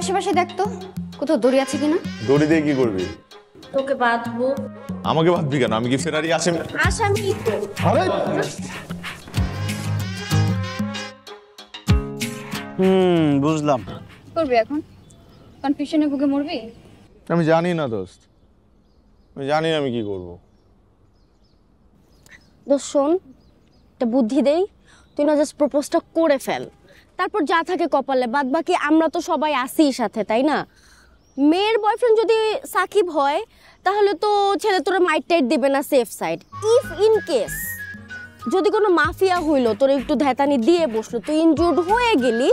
আশেপাশে দেখ তো কোথাও দড়ি আছে কিনা? দড়ি দিয়ে কি করবি? তোকে বাঁধবো। আমাকে ভাববি কেন? আমি কি ফেরারি আসামি আসামি আরে! হুম বুঝলাম। করবি এখন? কনফিউশনে ভুগে মরবি? আমি জানি না দোস্ত। আমি জানি না আমি কি করব। দোষ শোন একটা বুদ্ধি দেই তুই না জাস্ট প্রপোজটা করে ফেল। তারপর যা থাকে কপালে বাদ বাকি আমরা তো সবাই আসি সাথে, তাই না? মেয়ের বয়ফ্রেন্ড যদি সাকিব হয়, তাহলে তো ছেলে তোরা মাইট টাইট দেবে না safe side if in case যদি কোনো মাফিয়া হইল, তোর একটু ধ্যাতানি দিয়ে বসল, তুই ইনজুর্ড হয়ে গেলি,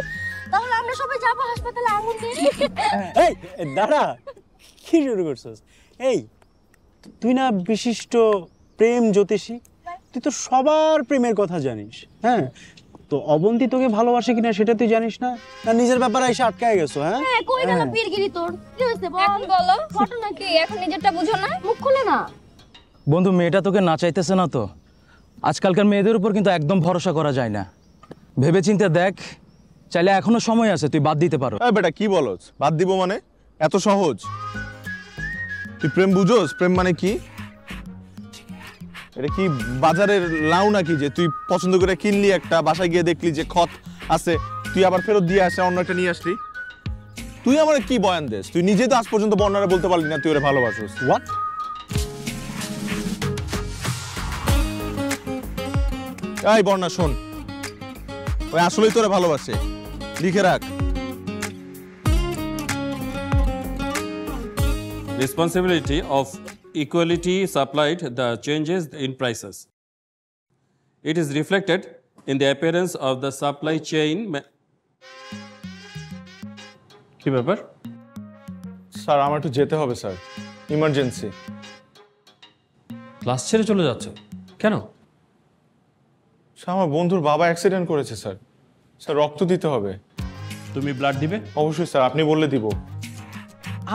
তাহলে আমরা সবাই যাব হাসপাতালে আঙুল দিয়ে। এই দাঁড়া, কি শুরু করছিস? এই তুই না বিশিষ্ট প্রেম জ্যোতিষী? তুই তো সবার প্রেমের কথা জানিস হ্যাঁ? তো অবন্তি তোকে ভালোবাসে কিনা সেটা তুই জানিস না? না নিজের ব্যাপারে এসে আটকায় গেছো হ্যাঁ? হ্যাঁ কই গেল হ্যাঁ। পীরগিরি তোর? কি হয়েছে বল? এখন বলো। ঘটনা কি এখন নিজেরটা বুঝো না? মুখ খুলে না। বন্ধু মেয়েটা তোকে না চাইতেছে না তো? আজকালকার মেয়েদের উপর কিন্তু একদম ভরসা করা যায় না। ভেবে চিন্তে দেখ চাইলে এখনও সময় আছে তুই বাদ দিতে পারো। বেটা কি বলছ বাদ দিব মানে? এত সহজ? তুই প্রেম বুঝোস? প্রেম মানে কি? এটা কি বাজারের লাউ নাকি যে তুই পছন্দ করে কিনলি একটা বাসায় গিয়ে দেখলি যে খত আছে তুই আবার ফেরত দিয়ে আসে অন্য একটা নিয়ে আসলি? তুই আমার কি বয়ান দেস তুই নিজে তো আজ পর্যন্ত বর্ণারে বলতে পারলি না তুই ওরে ভালোবাসোস। হোয়াট এই বর্ণা শোন। ওই আসলেই তোরে ভালোবাসে। লিখে রাখ। Responsibility of equality supplied the changes in prices. It is reflected in the appearance of the supply chain. কি ব্যাপার? স্যার আমার একটু যেতে হবে স্যার। ইমার্জেন্সি ক্লাস ছেড়ে চলে যাচ্ছে? কেন? স্যার আমার বন্ধুর বাবা অ্যাক্সিডেন্ট করেছে স্যার। স্যার রক্ত দিতে হবে। তুমি ব্লাড দিবে? অবশ্যই স্যার আপনি বললে দিব।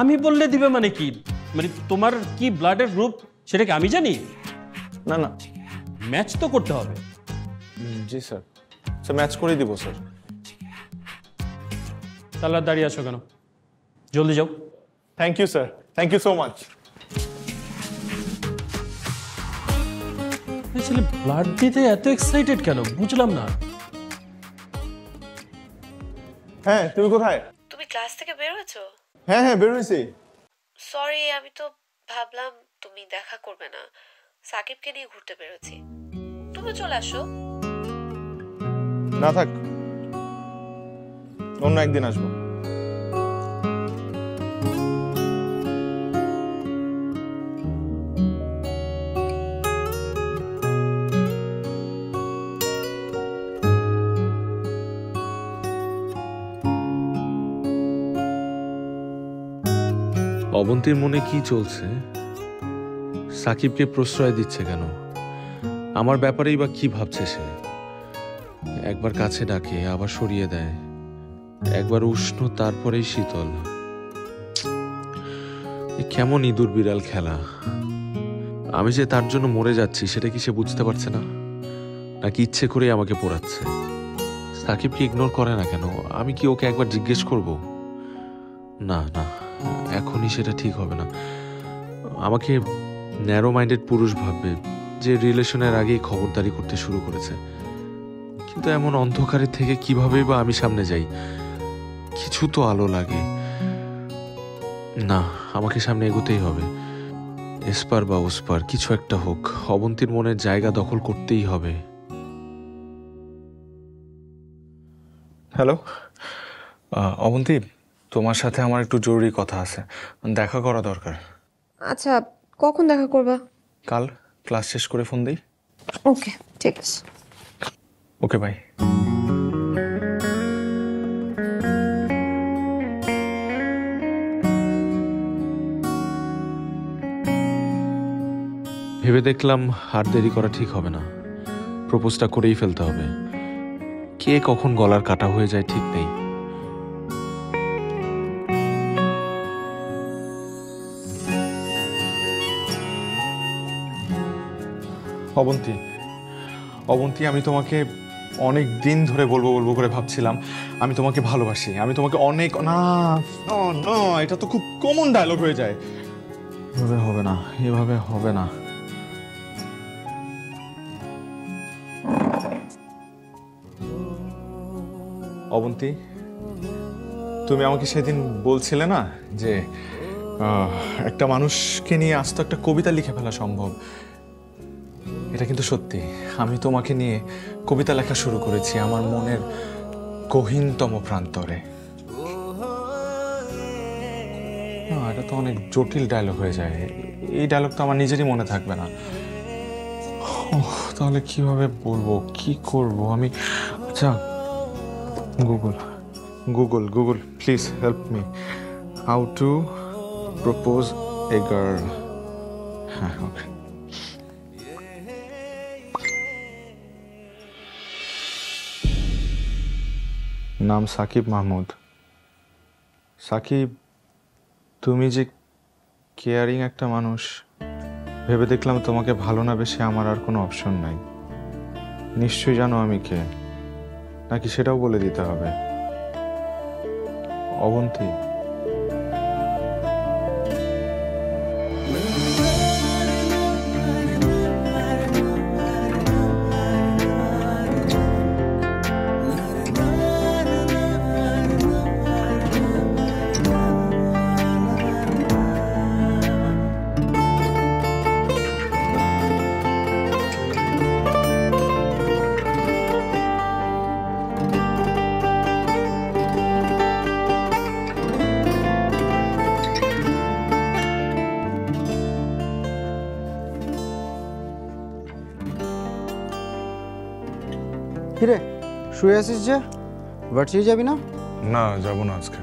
আমি বললে দিবে মানে কি? মানে তোমার কি ব্লাডের গ্রুপ সেটা কি আমি জানি? না না। ম্যাচ তো করতে হবে। জি স্যার স্যার ম্যাচ করে দিব স্যার তাহলে দাঁড়িয়ে আসো কেন? জলদি যাও। Thank you sir thank you so much ছেলে ব্লাড দিতে এত এক্সাইটেড কেন? বুঝলাম না। হ্যাঁ তুমি কোথায়? তুমি ক্লাস থেকে বের হয়েছো? হ্যাঁ হ্যাঁ বেরোইছি সরি আমি তো ভাবলাম তুমি দেখা করবে না। সাকিবকে নিয়ে ঘুরতে বেরোচ্ছি। তুমি চলে আসো। না থাক। অন্য একদিন আসব। অবন্তীর মনে কি চলছে? সাকিবকে প্রশ্রয় দিচ্ছে কেন? আমার ব্যাপারেই বা কি ভাবছে সে? একবার কাছে ডাকে, আবার সরিয়ে দেয়। একবার উষ্ণ, তারপরেই শীতল। কেমন ইঁদুর বিড়াল খেলা? আমি যে তার জন্য মরে যাচ্ছি, সেটা কি সে বুঝতে পারছে না? নাকি ইচ্ছে করেই আমাকে পোড়াচ্ছে? সাকিবকে ইগনোর করে না কেন? আমি কি ওকে একবার জিজ্ঞেস করব? না না। এখনই সেটা ঠিক হবে না। আমাকে ন্যারো মাইন্ডেড পুরুষ ভাববে যে রিলেশনের আগেই খবরদারি করতে শুরু করেছে। কিন্তু এমন অন্ধকারের থেকে কিভাবেই বা আমি সামনে যাই? কিছু তো আলো লাগে। না, আমাকে সামনে এগোতেই হবে। এসপার বা ওসপার, কিছু একটা হোক, অবন্তীর মনের জায়গা দখল করতেই হবে। হ্যালো অবন্তী তোমার সাথে আমার একটু জরুরি কথা আছে। দেখা করা দরকার। আচ্ছা কখন দেখা করবা? কাল ক্লাস শেষ করে ফোন দিই। ওকে ঠিক আছে। Okay bye. ভেবে দেখলাম আর দেরি করা ঠিক হবে না। প্রপোজটা করেই ফেলতে হবে। কে কখন গলার কাটা হয়ে যায় ঠিক নেই। অবন্তী। অবন্তী আমি তোমাকে অনেক দিন ধরে বলব বলব করে ভাবছিলাম। আমি তোমাকে ভালোবাসি। আমি তোমাকে অনেক না না, এটা তো খুব কমন ডায়লগ হয়ে যায়। এভাবে হবে না এভাবে হবে না। অবন্তী তুমি আমাকে সেদিন বলছিলে না যে একটা মানুষকে নিয়ে আজ তো একটা কবিতা লিখে ফেলা সম্ভব। এটা কিন্তু সত্যি। আমি তোমাকে নিয়ে কবিতা লেখা শুরু করেছি আমার মনের গহীনতম প্রান্তরে। না, এটা তো অনেক জটিল ডায়লগ হয়ে যায়। এই ডায়লগ তো আমার নিজেরই মনে থাকবে না। তাহলে কীভাবে বলব? কি করব? আমি আচ্ছা Google Google Google please help me how to propose a girl হ্যাঁ ওকে নাম সাকিব মাহমুদ। সাকিব, তুমি যে কেয়ারিং একটা মানুষ, ভেবে দেখলাম তোমাকে ভালো না বেশি আমার আর কোনো অপশন নাই। নিশ্চয়ই জানো আমি কে, নাকি সেটাও বলে দিতে হবে। অবন্তী শুয়ে আছিস যে? ভার্সিটি যাবি না? না যাব না আজকে।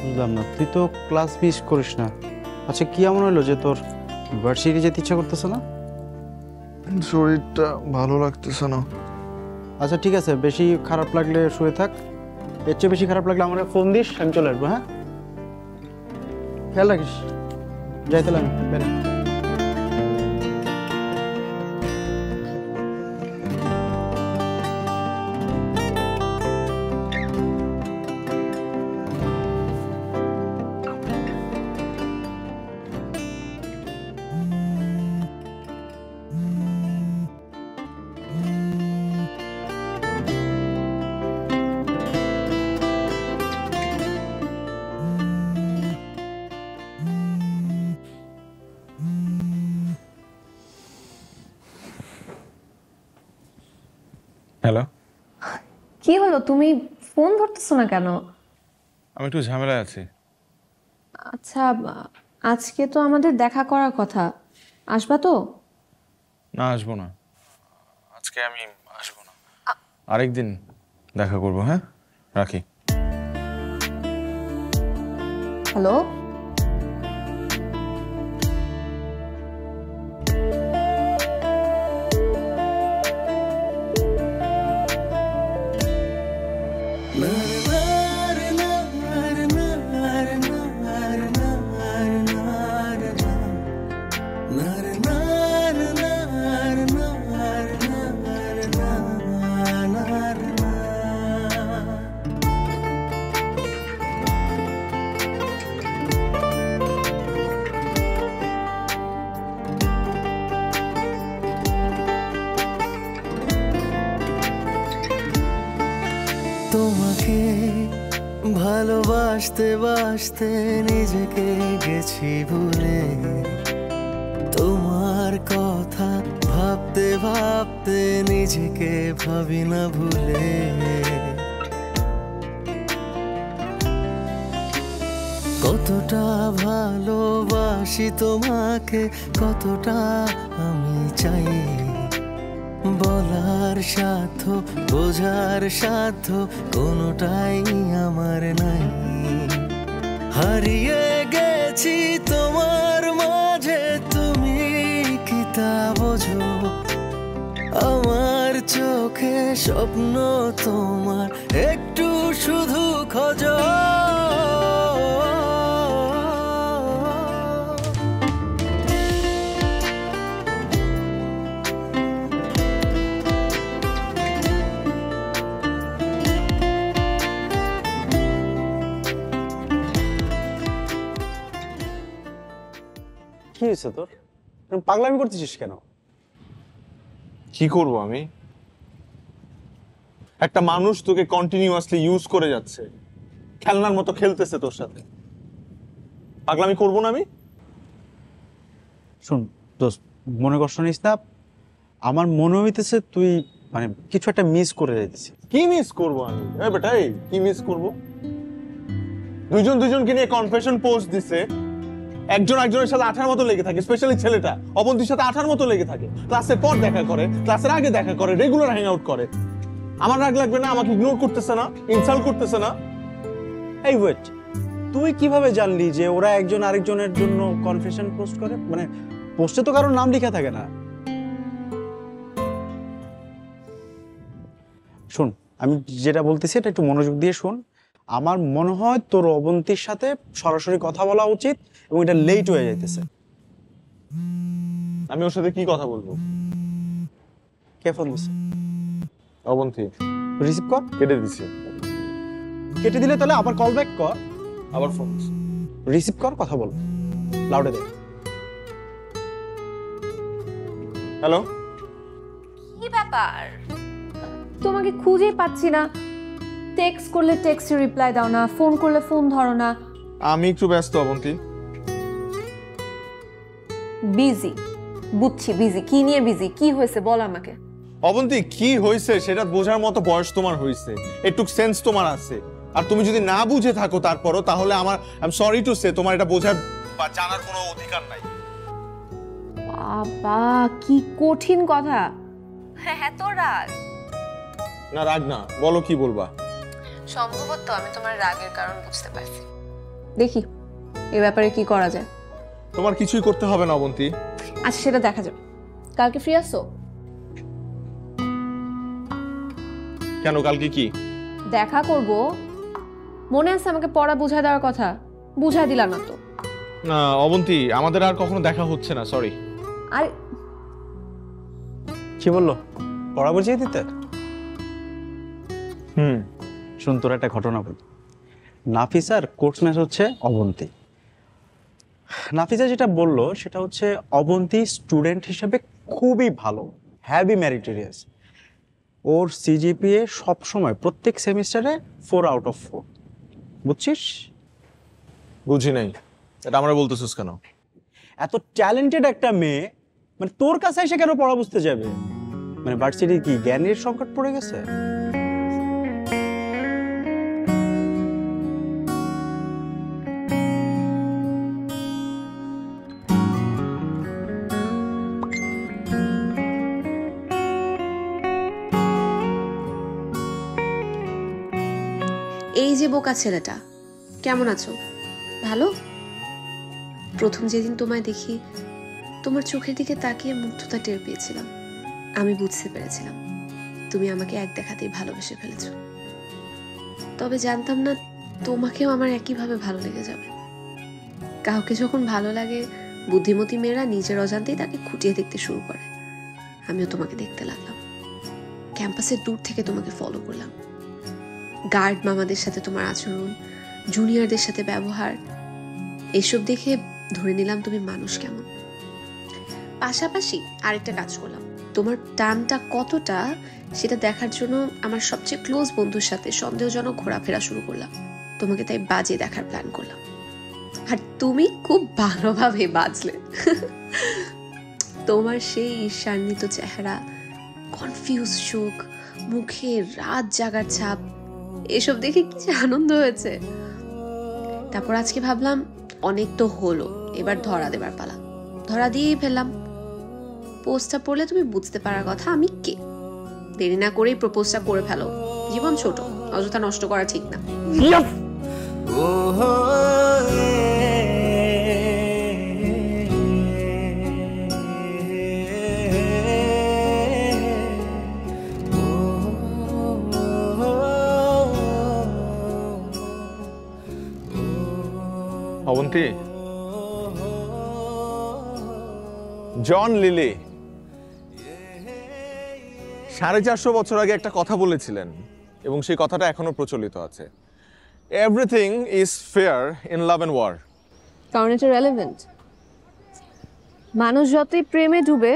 বুঝলাম না তুই তো ক্লাস মিস করিস না। আচ্ছা কি এমন হলো যে তোর ভার্সিটি যেতে ইচ্ছা করতেছে না? শরীরটা ভালো লাগতেছে না। আচ্ছা ঠিক আছে বেশি খারাপ লাগলে শুয়ে থাক। এর চেয়ে বেশি খারাপ লাগলে আমার ফোন দিস আমি চলে আসব হ্যাঁ? খেয়াল রাখিস। যাই তাহলে আমি না কেন? আমি একটু ঝামেলায় আছি। আচ্ছা আজকে তো আমাদের দেখা করার কথা। আসবা তো? না আসব না। আজকে আমি আসব না। আরেকদিন দেখা করব হ্যাঁ? রাখি। হ্যালো? ভালোবাসতে বাসতে নিজেকে গেছি ভুলে। তোমার কথা ভাবতে ভাবতে নিজেকে ভাবি না ভুলে। কতটা ভালোবাসি তোমাকে, কতটা আমি চাই। বলার সাধ্য, বোঝার সাধ্য কোনোটাই আমার নাই। হারিয়ে গেছি তোমার মাঝে, তুমি কি তা বোঝো? আমার চোখে স্বপ্ন তোমার, একটু শুধু খোঁজো। হয়েছে তোর? এরকম পাগলামি করতেছিস কেন? কি করব আমি? একটা মানুষ তোকে কন্টিনিউয়াসলি ইউজ করে যাচ্ছে। খেলনার মতো খেলতেছে তোর সাথে। পাগলামি করব না আমি? শোন দোস্ত মনে কষ্ট নিস না। আমার মনে হইতেছে তুই মানে কিছু একটা মিস করে যাইতেছিস। কি মিস করব আমি? এ বেটা এই কি মিস করব? দুইজন দুজনকে নিয়ে কনফেশন পোস্ট দিছে। একজন একজনের সাথে আঠার মতো লেগে থাকে স্পেশালি ছেলেটা। অবন্তির সাথে আঠার মতো লেগে থাকে। ক্লাসের পর দেখা করে, ক্লাসের আগে দেখা করে রেগুলার হ্যাং আউট করে। আমার রাগ লাগবে না, আমাকে ইগনোর করতেছে না ইনসাল্ট করতেছে না। এই ওয়েট তুই কীভাবে জানলি যে ওরা একজন আরেকজনের জন্য কনফেশন পোস্ট করে? মানে পোস্টে তো কারোর নাম লেখা থাকে না। শোন, আমি যেটা বলতেছি এটা একটু মনোযোগ দিয়ে শোন। আমার মনে হয় তোর অবন্তীর সাথে সরাসরি কথা বলা উচিত এবং এটা লেট হয়ে যাইতেছে। আমি ওর সাথে কি কথা বলব? কে ফোন দিছে? অবন্তী। রিসিভ কর। কেটে দিছি। কেটে দিলে তাহলে আবার কল ব্যাক কর। আবার ফোন রিসিভ কর কথা বল। লাউডে দে। হ্যালো কি ব্যাপার? তোমাকে খুঁজেই পাচ্ছি না। টেক্সট করলে টেক্সটে রিপ্লাই দাও না ফোন করলে ফোন ধরো না। আমি একটু ব্যস্ত অবন্তী। বিজি বুঝছি বিজি কি নিয়ে বিজি কি হয়েছে? বল আমাকে। অবন্তী কি হয়েছে সেটা বোঝার মতো বয়স তোমার হয়েছে। একটু সেন্স তোমার আছে। আর তুমি যদি না বুঝে থাকো তারপরও তাহলে আমার I am sorry to say তোমার এটা বোঝার বা জানার কোনো অধিকার নাই। বাবা কি কঠিন কথা। হ্যাঁ তো রাগ। না রাগ না। বলো কি বলবা? সম্ভবত আমি তোমার রাগের কারণ বুঝতে পারছি। দেখি এ ব্যাপারে কি করা যায়? তোমার কিছুই করতে হবে না অবন্তী। আচ্ছা সেটা দেখা যাবে। কালকে ফ্রি আসছো কেন কালকে কি? দেখা করব। মনে আছে আমাকে পড়া বুঝা দেওয়ার কথা? বুঝা দিলা না তো। না অবন্তী আমাদের আর কখনো দেখা হচ্ছে না সরি আর কি বলল? পড়া বুঝিয়ে দিতে? হুম। শুন তোর একটা ঘটনা বলি। নাফিসার কোর্স ম্যাচ হচ্ছে অবন্তী। নাফিসা যেটা বলল সেটা হচ্ছে অবন্তী স্টুডেন্ট হিসেবে খুবই ভালো হ্যাভি ম্যারিটেরিয়াস ওর সিজিপিএ সবসময় প্রত্যেক সেমিস্টারে ফোর আউট অফ ফোর বুঝছিস? বুঝি নাই। এটা আমরা বলতেছিস কেন? এত ট্যালেন্টেড একটা মেয়ে মানে তোর কাছে এসে কেন পড়া বুঝতে যাবে? মানে ভার্সিটি কি জ্ঞানের সংকট পড়ে গেছে? বোকা ছেলেটা। কেমন আছো? ভালো? প্রথম যেদিন তোমায় দেখি, তোমার চোখের দিকে তাকিয়ে মুগ্ধতা টের পেয়েছিলাম। আমি বুঝতে পেরেছিলাম, তুমি আমাকে এক দেখাতেই ভালোবেসে ফেলেছো। তবে জানতাম না, তোমাকেও আমার একইভাবে ভালো লেগে যাবে। কাউকে যখন ভালো লাগে, বুদ্ধিমতী মেয়েরা নিজের অজান্তেই তাকে খুঁটিয়ে দেখতে শুরু করে। আমিও তোমাকে দেখতে লাগলাম। ক্যাম্পাসের দূর থেকে তোমাকে ফলো করলাম। গার্ড মামাদের সাথে তোমার আচরণ, জুনিয়রদের সাথে ব্যবহার, এসব দেখে ধরে নিলাম তুমি মানুষ কেমন। পাশাপাশি আরেকটা কাজ করলাম। তোমার টানটা কতটা সেটা দেখার জন্য আমার সবচেয়ে ক্লোজ বন্ধুর সাথে সন্দেহজনক ঘোরাফেরা শুরু করলাম। তোমাকে তাই বাজে দেখার প্ল্যান করলাম। আর তুমি খুব ভালোভাবে বাজলে। তোমার সেই ঈর্ষান্বিত চেহারা কনফিউজ চোখ, মুখে রাত জাগার ছাপ এসব দেখে কি যে আনন্দ হয়েছে। তারপর আজকে ভাবলাম অনেক তো হলো এবার ধরা দেবার পালা। ধরা দিয়েই ফেললাম। পোস্টটা পড়লে তুমি বুঝতে পারার কথা আমি কে? দেরি না করেই প্রপোজটা করে ফেলো। জীবন ছোট অযথা নষ্ট করা ঠিক না। অবন্তী জন লিলি সাড়ে চারশো বছর আগে একটা কথা বলেছিলেন এবং সেই কথাটা এখনও প্রচলিত আছে। Everything is fair in love and war কারণ এটা রেলেভেন্ট মানুষ যতই প্রেমে ডুবে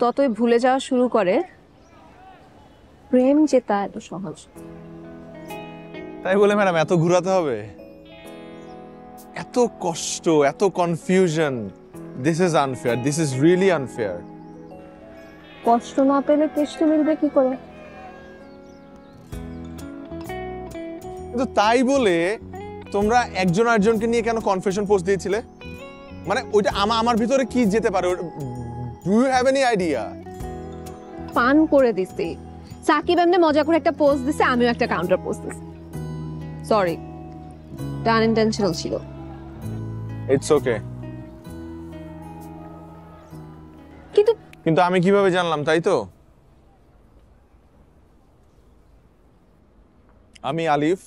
ততই ভুলে যাওয়া শুরু করে। প্রেম জেতা এত সহজ। তাই বলে ম্যাডাম এত ঘুরাতে হবে? এত কষ্ট এত confusion this is unfair this is really unfair কষ্ট না পেলে কেষ্ট মিলবে কি করে? কিন্তু তাই বলে তোমরা একজন আরেকজনকে নিয়ে কেন কনফেশন পোস্ট দিয়েছিলে? মানে ওইটা আমার আমার ভিতরে কি যেতে পারে? Do you have any idea পান করে দিছি। সাকিব এমনি মজা করে একটা পোস্ট দিছে আমিও একটা কাউন্টার পোস্ট দিছি। সরি এটা আনইনটেনশনাল ছিল। ইটস ওকে কিন্তু কিন্তু আমি কীভাবে জানলাম তাই তো? আমি আলিফ।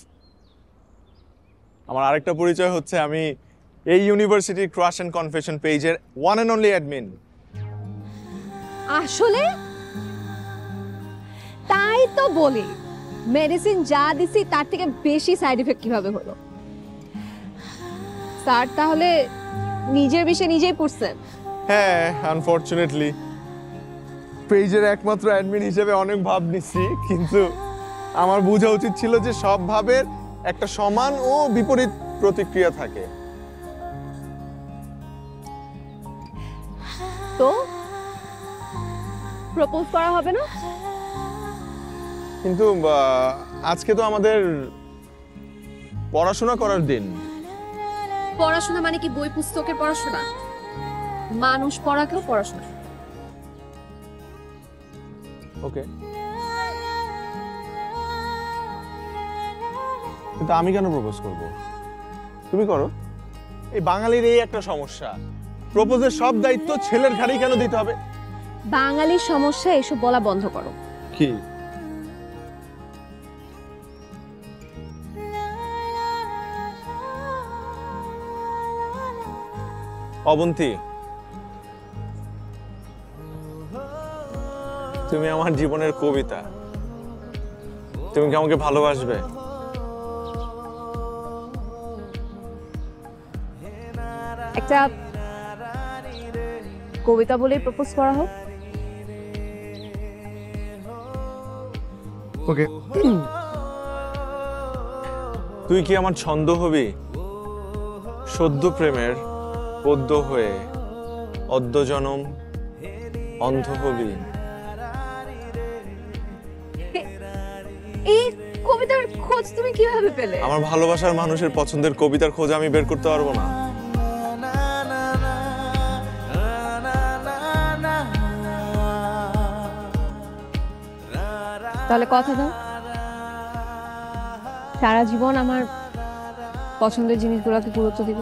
আমার আরেকটা পরিচয় হচ্ছে আমি এই ইউনিভার্সিটির ক্রাশ অ্যান্ড কনফেশন পেজের ওয়ান অ্যান্ড অনলি অ্যাডমিন আসলে তাই তো বলি মেডিসিন যা দিছি তার থেকে বেশি সাইড এফেক্ট কীভাবে হলো? স্যার তাহলে নিজের বিষয়ে নিজেই পড়ছেন হ্যাঁ আনফরচুনেটলি পেজের একমাত্র অ্যাডমিন হিসেবে অনেক ভাব নিচ্ছি কিন্তু আমার বোঝা উচিত ছিল যে সব ভাবের একটা সমান ও বিপরীত প্রতিক্রিয়া থাকে। তো? প্রপোজ করা হবে না? কিন্তু আজকে তো আমাদের পড়াশোনা করার দিন। পড়াশোনা মানে কি বই পুস্তকের পড়াশোনা? মানুষ পড়াকেও পড়াশোনা। ওকে কিন্তু আমি কেন প্রপোজ করব? তুমি করো। এই বাঙালির এই একটা সমস্যা। প্রপোজের সব দায়িত্ব ছেলের ঘাড়েই কেন দিতে হবে? বাঙালির সমস্যা এসব বলা বন্ধ করো। কি? অবন্তী তুমি আমার জীবনের কবিতা। তুমি কি আমাকে ভালোবাসবে? একটা কবিতা বলেই প্রপোজ করা হোক। ওকে। তুই কি আমার ছন্দ হবি? সদ্য প্রেমের পদ্য হয়ে অদ্য জনম অন্ধ হবি এই কবিতার খোঁজ তুমি কীভাবে পেলে? আমার ভালোবাসার মানুষের পছন্দের কবিতার খোঁজ আমি বের করতে পারব না। তাহলে কথা দাও। সারা জীবন আমার পছন্দের জিনিসগুলোকে গুরুত্ব দিব।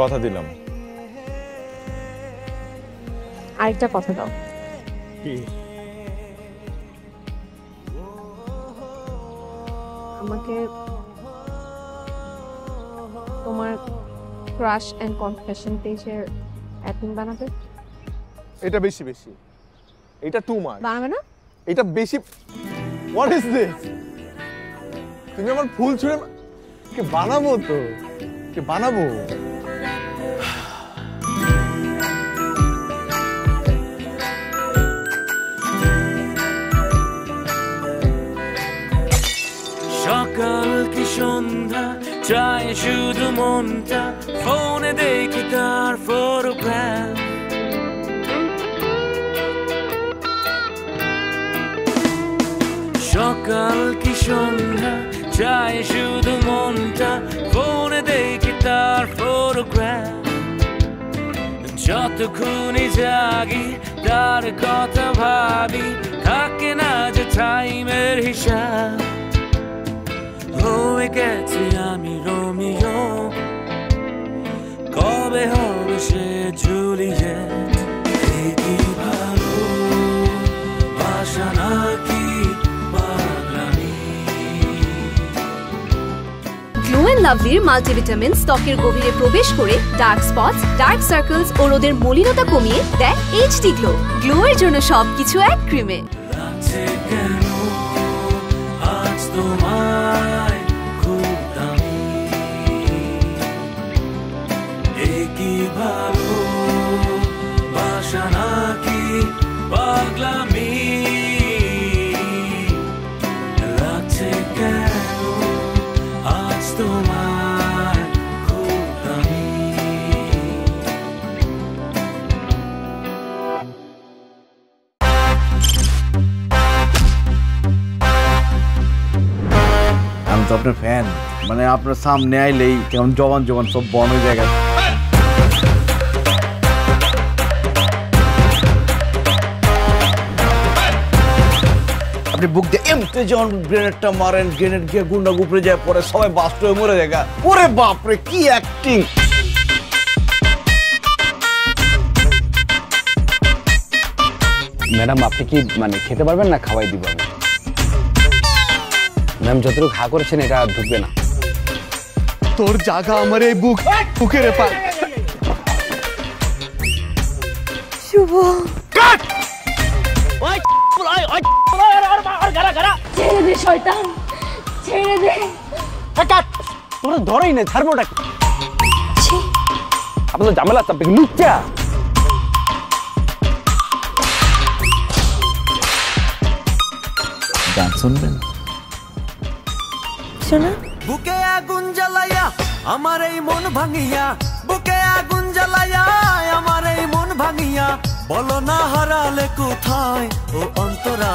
কথা দিলাম। আরেকটা কথা দাও। আমাকে তোমার ক্রাশ অ্যান্ড কনফেশন পেজের অ্যাডমিন বানাবে? এটা বেশি বেশি। এটা টু মার্ক বানাবে না? এটা বেশি হোয়াট ইজ দিস তুমি আমার ফুল ছুঁড়ে কে বানাবো তো? কে বানাবো? চাই শুধু মনটা ফোনে দেখি তার ফটোগ্রাফ সকাল কি সন্ধ্যা চাই শুধু মনটা ফোনে দেখি তার ফটোগ্রাফ যতক্ষণই জাগি তার কথা ভাবি থাকে না যে টাইমের হিসাব হয়ে গেছি আমি রোমিও। কবে হবে সে জুলিয়েট? কি ভালো? বাসা লাভলির মাল্টিভিটামিন ত্বকের গভীরে প্রবেশ করে ডার্ক স্পটস ডার্ক সার্কেলস ও রোদের মলিনতা কমিয়ে দেয় এইচডি গ্লো গ্লো এর জন্য সবকিছু এক ক্রিমে তোমায়। ফ্যান মানে আপনার সামনে আইলেই কেমন জবান জবান সব বন হয়ে যায় আপনি বুক দিয়ে এমতে যখন গ্রেনেডটা মারেন গ্রেনেড গিয়ে গুন্ডা উপরে যায় পরে সবাই বাস্ট হয়ে মরে যায়। ওরে বাপরে কি অ্যাক্টিং ম্যাডাম আপনি কি মানে খেতে পারবেন না? খাওয়াই দিব আমি। ম্যাম যতটুকু হা করেছেন এটা ঢুকবে না। তোর জায়গা আমার এই বুক বুকের পা শুভ। ছেড়ে দে শয়তান। ছেড়ে দে। তোরা ধরেই না ঝামেলা লুচ্চা? গান শুনবেন? লাগছে না বুকে আগুন জ্বালাইয়া আমার এই মন ভাঙিয়া। বুকে আগুন জ্বালাইয়া আমার এই মন ভাঙিয়া। বলো না হারালে কোথায় ও অন্তরা?